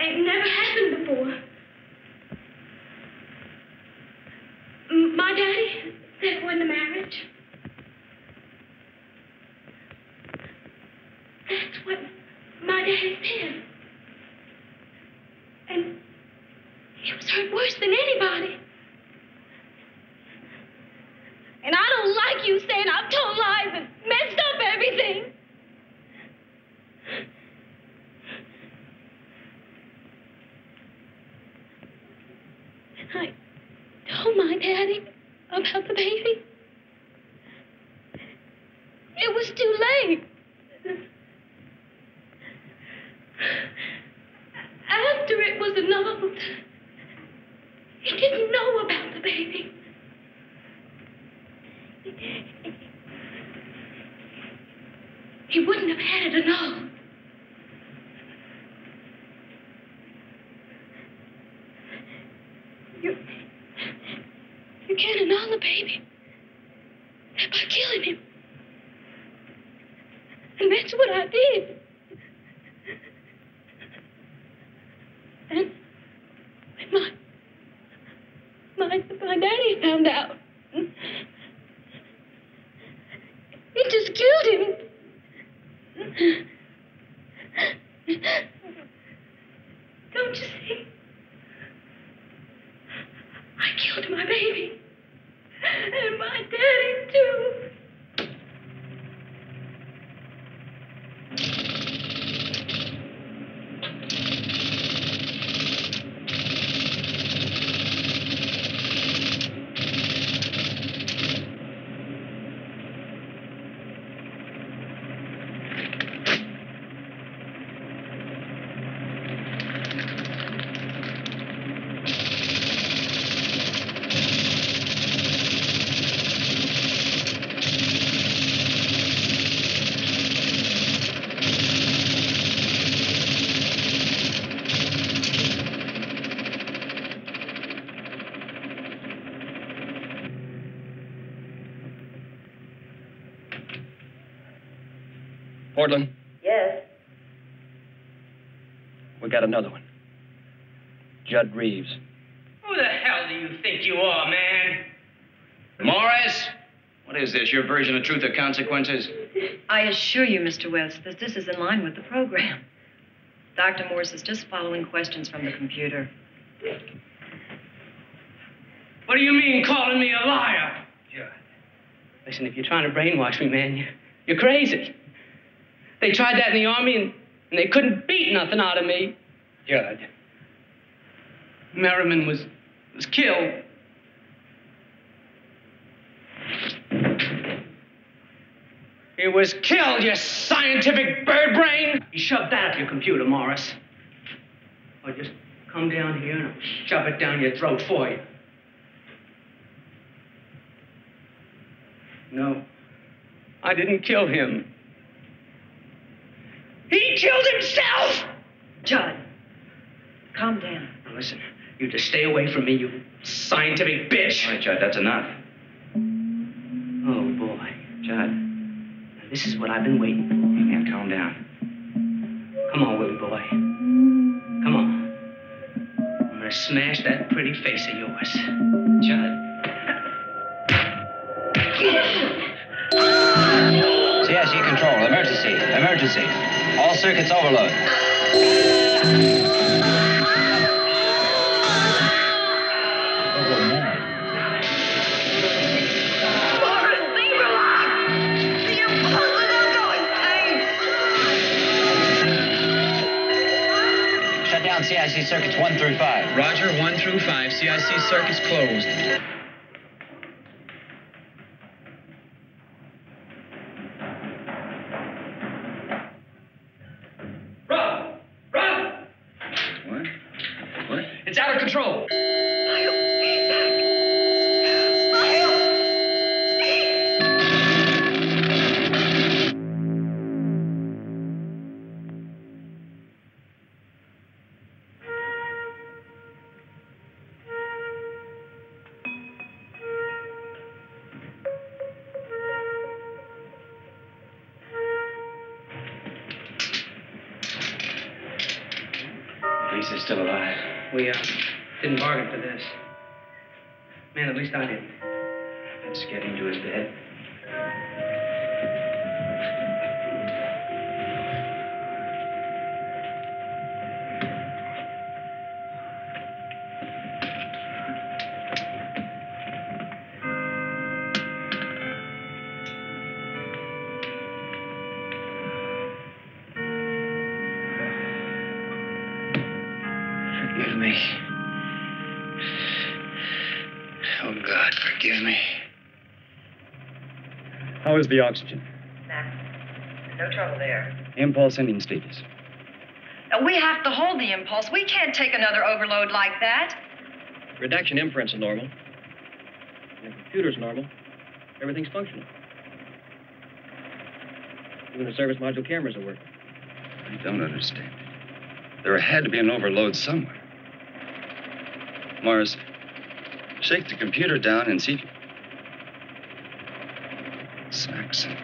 [SPEAKER 12] ain't never happened before. M- My daddy said it wasn't a marriage. That's what my daddy said. And he was hurt worse than anybody. And I don't like you saying I've told lies and messed up everything. I told my daddy about the baby. It was too late. After it was annulled, he didn't know about the baby. Wouldn't have had it annulled. You, you can't annul the baby by killing him. And that's what I did. And my, my, my daddy found out, he just killed him. Don't you see? I killed my baby. And my daddy, too.
[SPEAKER 2] Judd Reeves.
[SPEAKER 3] Who the hell do you think you are, man?
[SPEAKER 17] Morris? What is this, your version of truth or consequences?
[SPEAKER 1] I assure you, Mr. West, that this is in line with the program. Dr. Morris is just following questions from the computer.
[SPEAKER 3] What do you mean calling me a liar? Judd. Listen, if you're trying to brainwash me, man, you- you're crazy. They tried that in the army and, and they couldn't beat nothing out of me.
[SPEAKER 15] Judd.
[SPEAKER 3] Merriman was was killed. He was killed, you scientific bird brain! You shove that up your computer, Morris. Or just come down here and I'll shove it down your throat for you. No, I didn't kill him. He killed himself!
[SPEAKER 1] Judd, calm down.
[SPEAKER 3] Now listen, you just stay away from me, you scientific bitch.
[SPEAKER 17] All right, Judd, that's enough.
[SPEAKER 3] Oh, boy. Judd, now this is what I've been waiting for.
[SPEAKER 17] Yeah, calm down.
[SPEAKER 3] Come on, Willie boy. Come on. I'm gonna smash that pretty face of yours. Judd.
[SPEAKER 7] CIC control, emergency, emergency. All circuits overload. CIC circuits 1 through 5.
[SPEAKER 14] Roger, 1 through 5. CIC circuits closed.
[SPEAKER 26] How is the oxygen?
[SPEAKER 1] No trouble there.
[SPEAKER 26] Impulse ending status.
[SPEAKER 1] Uh, We have to hold the impulse. We can't take another overload like that.
[SPEAKER 2] Redaction imprints are normal. And the computer's normal. Everything's functional. Even the service module cameras are working.
[SPEAKER 11] I don't understand it. There had to be an overload somewhere. Morris, shake the computer down and see if you... Saxon.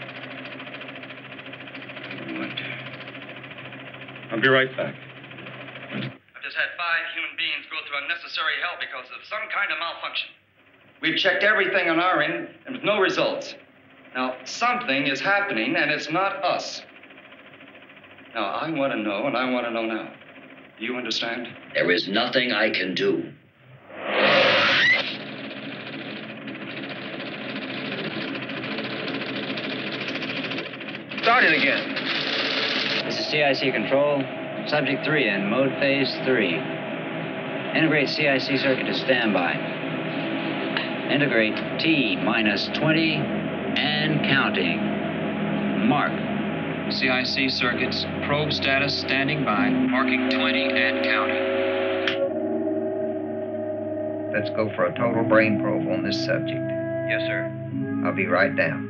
[SPEAKER 11] I wonder.
[SPEAKER 16] I'll be right back.
[SPEAKER 11] I've just had five human beings go through unnecessary hell because of some kind of malfunction. We've checked everything on our end, and with no results. Now, something is happening, and it's not us. Now, I want to know, and I want to know now. Do you understand?
[SPEAKER 5] There is nothing I can do.
[SPEAKER 7] Start it again. This is CIC control. Subject 3 in mode phase 3. Integrate CIC circuit to standby. Integrate T minus 20 and counting. Mark.
[SPEAKER 14] CIC circuits, probe status standing by, marking 20 and counting.
[SPEAKER 4] Let's go for a total brain probe on this subject.
[SPEAKER 7] Yes, sir.
[SPEAKER 4] I'll be right down.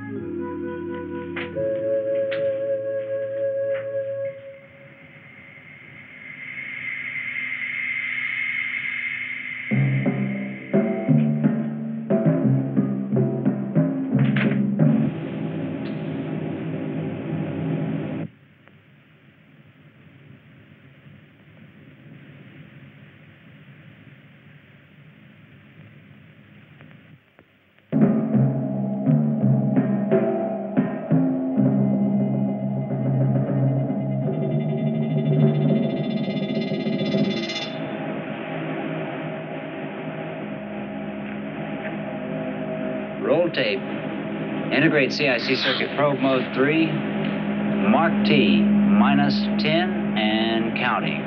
[SPEAKER 7] Integrate CIC circuit probe mode 3. Mark T minus 10 and counting.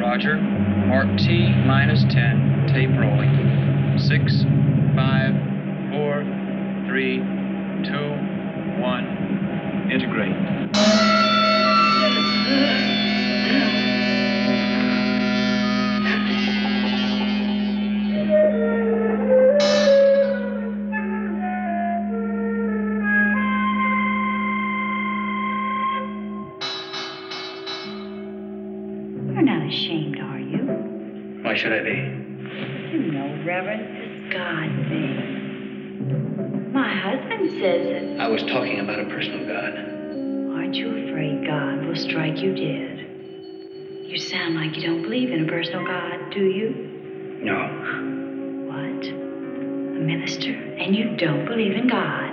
[SPEAKER 14] Roger. Mark T minus 10. Tape rolling. Six, five, four, three, two, one. Integrate.
[SPEAKER 27] Sound like you don't believe in a personal God, do you?
[SPEAKER 3] No.
[SPEAKER 27] What? A minister? And you don't believe in God?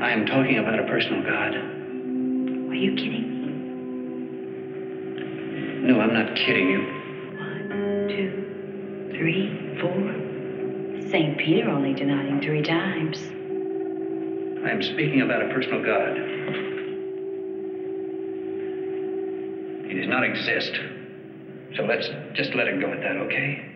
[SPEAKER 3] I am talking about a personal God.
[SPEAKER 27] Are you kidding me?
[SPEAKER 3] No, I'm not kidding you.
[SPEAKER 27] One, two, three, four. St. Peter only denied him three times.
[SPEAKER 3] I am speaking about a personal God. He does not exist. So let's just let it go at that, okay?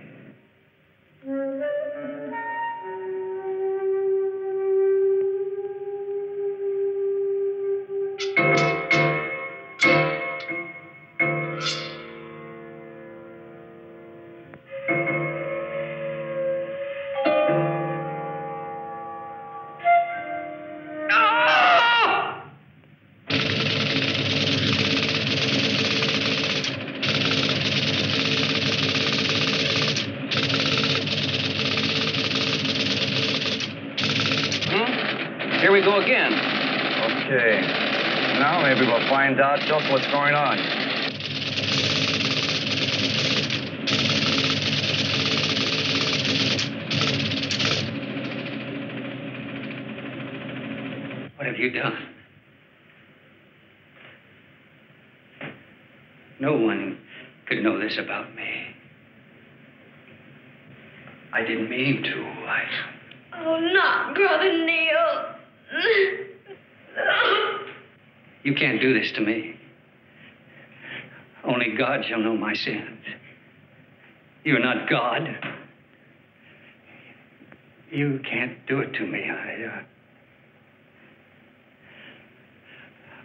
[SPEAKER 28] Just what's going on.
[SPEAKER 3] What have you done? No one could know this about me. I didn't mean to. I.
[SPEAKER 12] Oh, not Brother Neal.
[SPEAKER 3] You can't do this to me. Only God shall know my sins. You're not God. You can't do it to me. I, uh...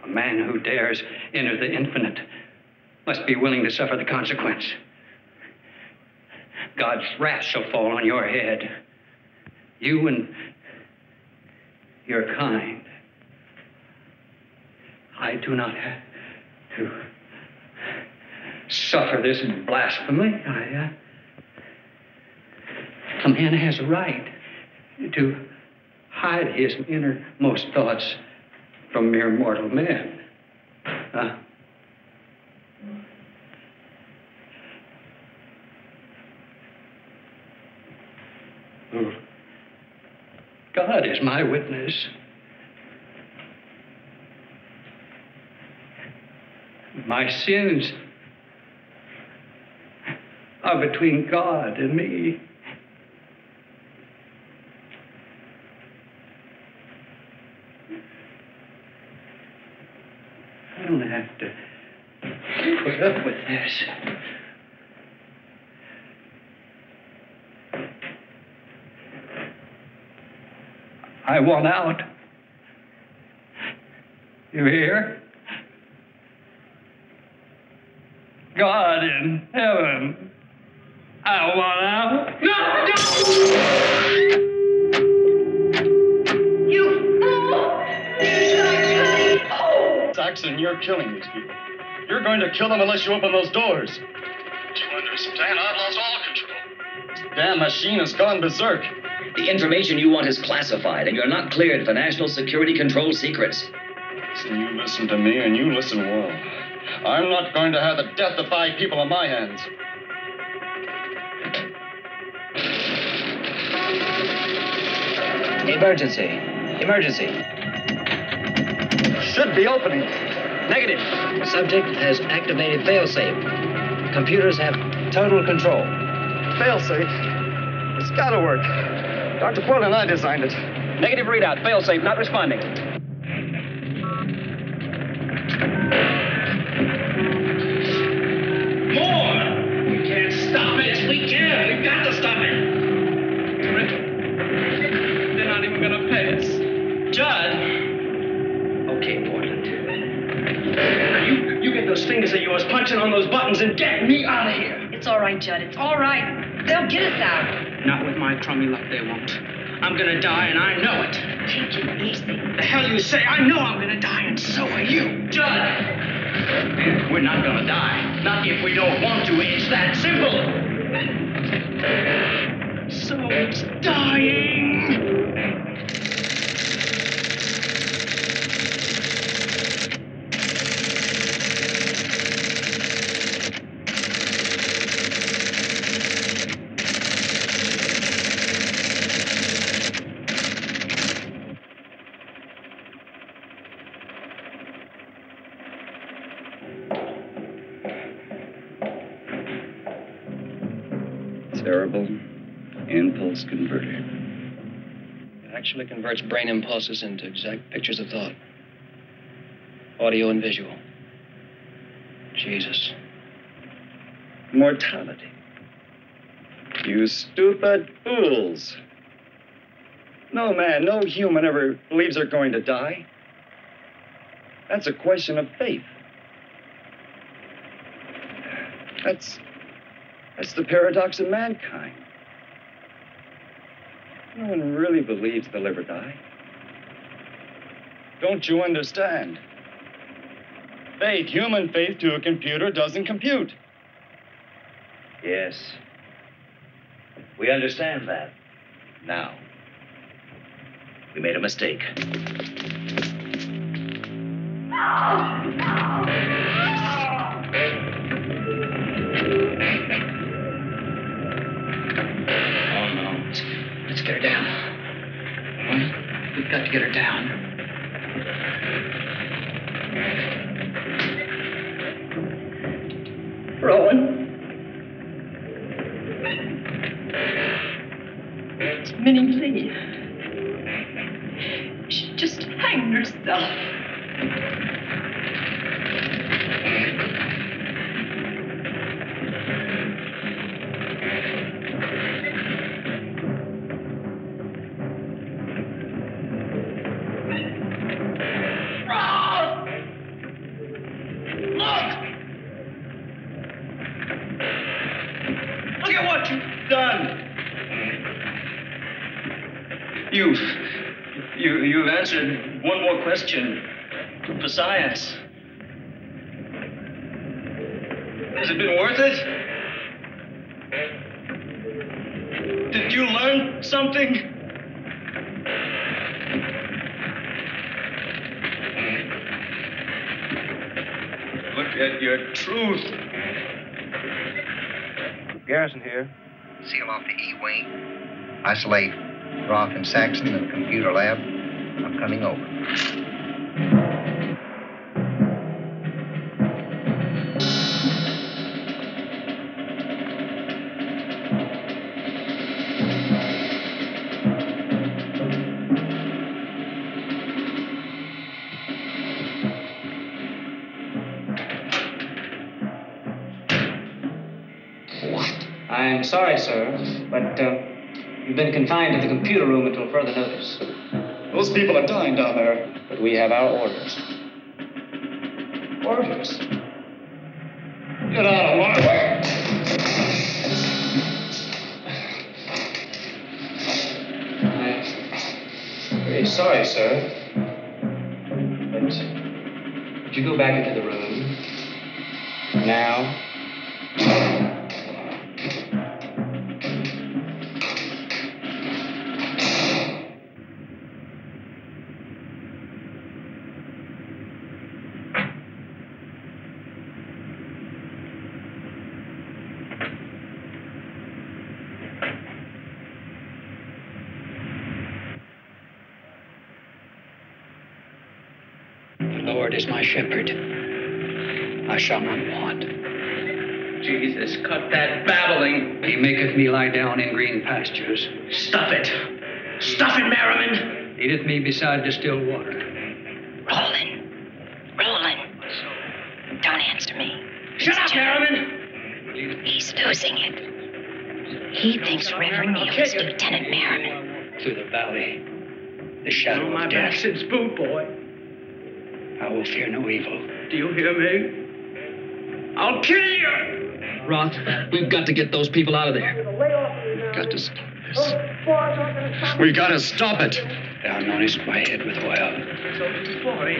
[SPEAKER 3] A man who dares enter the infinite must be willing to suffer the consequence. God's wrath shall fall on your head. You and your kind. I do not have to suffer this blasphemy. I, uh, a man has a right to hide his innermost thoughts from mere mortal men. Uh, oh. God is my witness. My sins between God and me. I don't have to put up with this. I want out. You hear? God in heaven.
[SPEAKER 11] Saxon, you're killing these people. You're going to kill them unless you open those doors. Do you understand? I've lost all control. Damn machine has gone berserk.
[SPEAKER 5] The information you want is classified, and you're not cleared for national security control secrets.
[SPEAKER 11] Listen, you listen to me, and you listen well. I'm not going to have the death of five people on my hands.
[SPEAKER 7] Emergency. Emergency.
[SPEAKER 11] Should be opening.
[SPEAKER 7] Negative. Subject has activated failsafe. Computers have total control.
[SPEAKER 11] Failsafe. It's gotta work. Dr. Quill and I designed it.
[SPEAKER 29] Negative readout. Failsafe not responding.
[SPEAKER 30] Here.
[SPEAKER 1] It's all right, Judd. It's all right. They'll get us out.
[SPEAKER 31] Not with my crummy luck, they won't. I'm gonna die, and I know it.
[SPEAKER 1] Take it easy.
[SPEAKER 31] The hell you say? I know I'm gonna die, and so are you. Judd! We're not gonna die. Not if we don't want to. It's that simple. So it's dying.
[SPEAKER 11] Portable impulse converter.
[SPEAKER 2] It actually converts brain impulses into exact pictures of thought. Audio and visual. Jesus.
[SPEAKER 11] Mortality. You stupid fools. No man, no human ever believes they're going to die. That's a question of faith. That's that's the paradox of mankind. No one really believes they'll ever die. Don't you understand? Faith, human faith to a computer doesn't compute.
[SPEAKER 5] Yes. We understand that. Now, we made a mistake.
[SPEAKER 32] Oh, get her down. We've got to get her down.
[SPEAKER 1] Rowan. It's Minnie Lee. She just hanged herself.
[SPEAKER 3] Question for science. Has it been worth it? Did you learn something? Look at your truth.
[SPEAKER 4] Garrison here. Seal off the E wing. Isolate Roth and Saxon in the computer lab. I'm coming over.
[SPEAKER 14] Sorry, sir, but uh, you've been confined to the computer room until further notice.
[SPEAKER 11] Those people are dying down there.
[SPEAKER 14] But we have our orders.
[SPEAKER 11] Orders. Get out of my way.
[SPEAKER 14] I'm very sorry, sir. But would you go back into the room? Now?
[SPEAKER 17] Shepherd. I shall not want.
[SPEAKER 3] Jesus, cut that babbling.
[SPEAKER 17] He maketh me lie down in green pastures.
[SPEAKER 3] Stuff it. Stuff it, Merriman.
[SPEAKER 17] Leadeth me beside the still water.
[SPEAKER 27] Roland. Roland. Don't answer me.
[SPEAKER 3] Shut up, Merriman.
[SPEAKER 27] He's losing it. He thinks Reverend Neal is Lieutenant Merriman.
[SPEAKER 17] Through the valley, the shadow
[SPEAKER 3] my
[SPEAKER 17] of death,
[SPEAKER 3] back since boot boy.
[SPEAKER 17] I will fear no evil.
[SPEAKER 3] Do you hear me? I'll kill you.
[SPEAKER 17] Roth, we've got to get those people out of there. We've got to stop this.
[SPEAKER 11] We've gotta stop it.
[SPEAKER 17] Down on his my head with oil.
[SPEAKER 3] So, boy.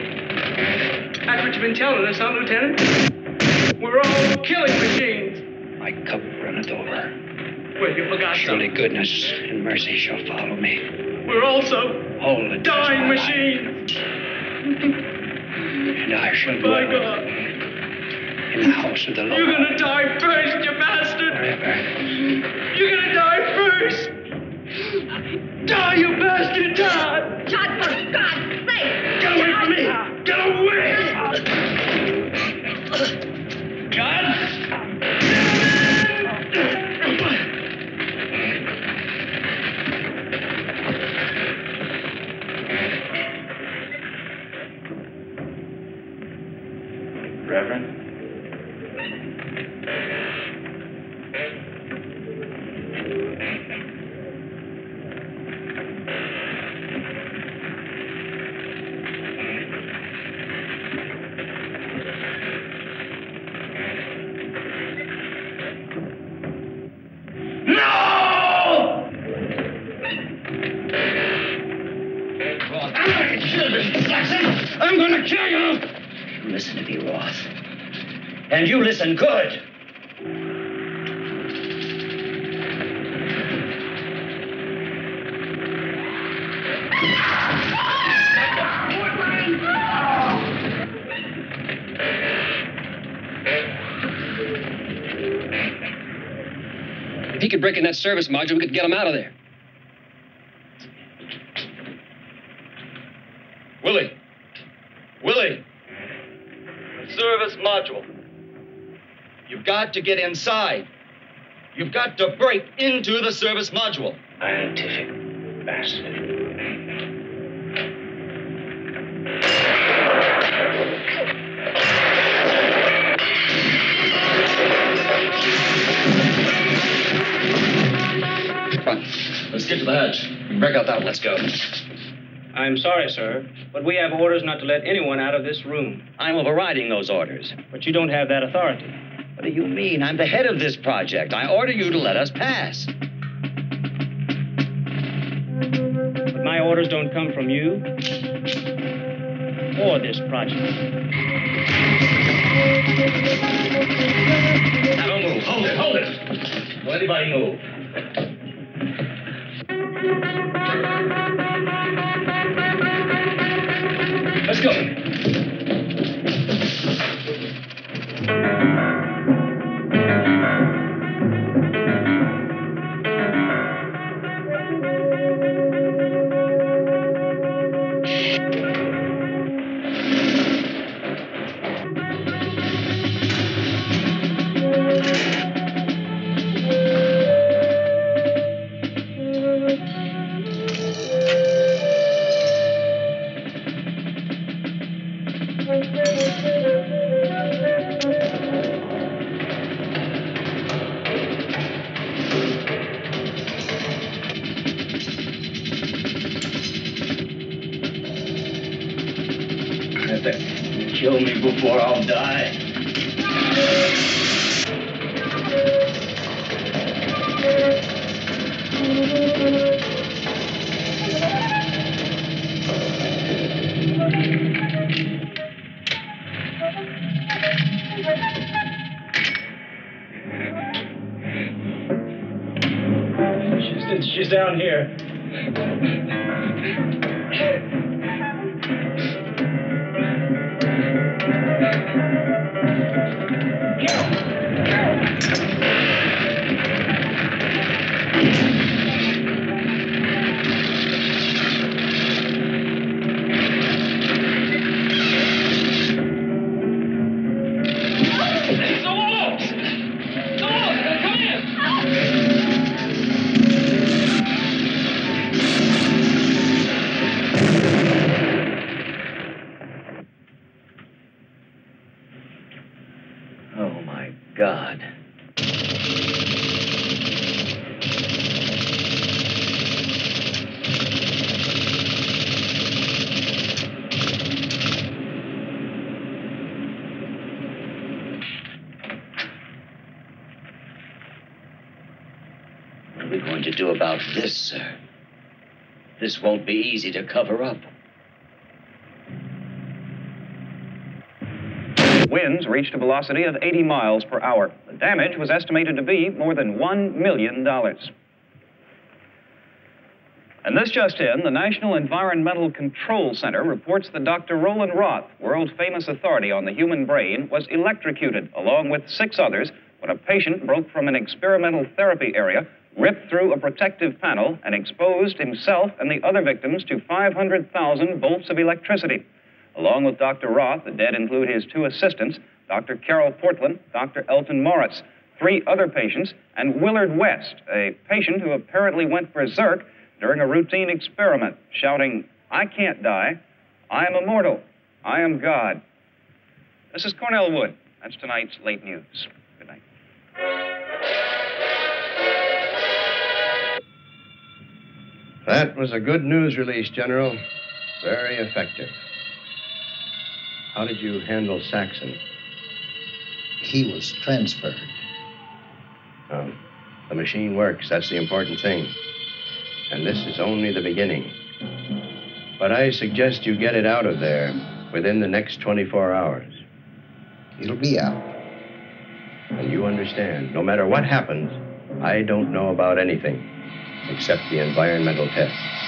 [SPEAKER 3] That's what you've been telling us, huh, Lieutenant? We're all killing machines.
[SPEAKER 17] My cup runneth over.
[SPEAKER 3] Well, you forgot
[SPEAKER 17] Surely
[SPEAKER 3] something.
[SPEAKER 17] goodness and mercy shall follow me.
[SPEAKER 3] We're also
[SPEAKER 17] All the
[SPEAKER 3] dying
[SPEAKER 17] my life,
[SPEAKER 3] machines.
[SPEAKER 17] And I shall dwell
[SPEAKER 3] God.
[SPEAKER 17] in the house of the Lord.
[SPEAKER 3] You're gonna die first, you bastard.
[SPEAKER 17] Forever.
[SPEAKER 3] You're gonna die first. Die, you bastard, die.
[SPEAKER 5] And good.
[SPEAKER 2] If he could break in that service module, we could get him out of there.
[SPEAKER 11] Willie! Willie! The service module. You've got to get inside. You've got to break into the service module.
[SPEAKER 5] Scientific bastard.
[SPEAKER 11] Let's get to the hatch. Break out that one. Let's go.
[SPEAKER 3] I'm sorry, sir, but we have orders not to let anyone out of this room.
[SPEAKER 5] I'm overriding those orders.
[SPEAKER 3] But you don't have that authority.
[SPEAKER 5] Do you mean? I'm the head of this project. I order you to let us pass.
[SPEAKER 3] But my orders don't come from you or this project.
[SPEAKER 11] Now don't move. Hold it, hold it. Don't anybody move.
[SPEAKER 5] Kill Won't be easy to cover up.
[SPEAKER 29] Winds reached a velocity of 80 miles per hour. The damage was estimated to be more than $1 million. And this just in, the National Environmental Control Center reports that Dr. Roland Roth, world famous authority on the human brain, was electrocuted along with six others when a patient broke from an experimental therapy area, ripped through a protective panel, and exposed himself and the other victims to 500,000 volts of electricity. Along with Dr. Roth, the dead include his two assistants, Dr. Carol Portman, Dr. Elton Moritz, three other patients, and Willard West, a patient who apparently went berserk during a routine experiment, shouting, I can't die. I am immortal. I am God. This is Cornell Wood. That's tonight's late news. Good night.
[SPEAKER 10] That was a good news release, General. Very effective. How did you handle Saxon?
[SPEAKER 4] He was transferred.
[SPEAKER 10] Oh, the machine works. That's the important thing. And this is only the beginning. But I suggest you get it out of there within the next 24 hours.
[SPEAKER 4] It'll be out.
[SPEAKER 10] And you understand, no matter what happens, I don't know about anything except the environmental tests.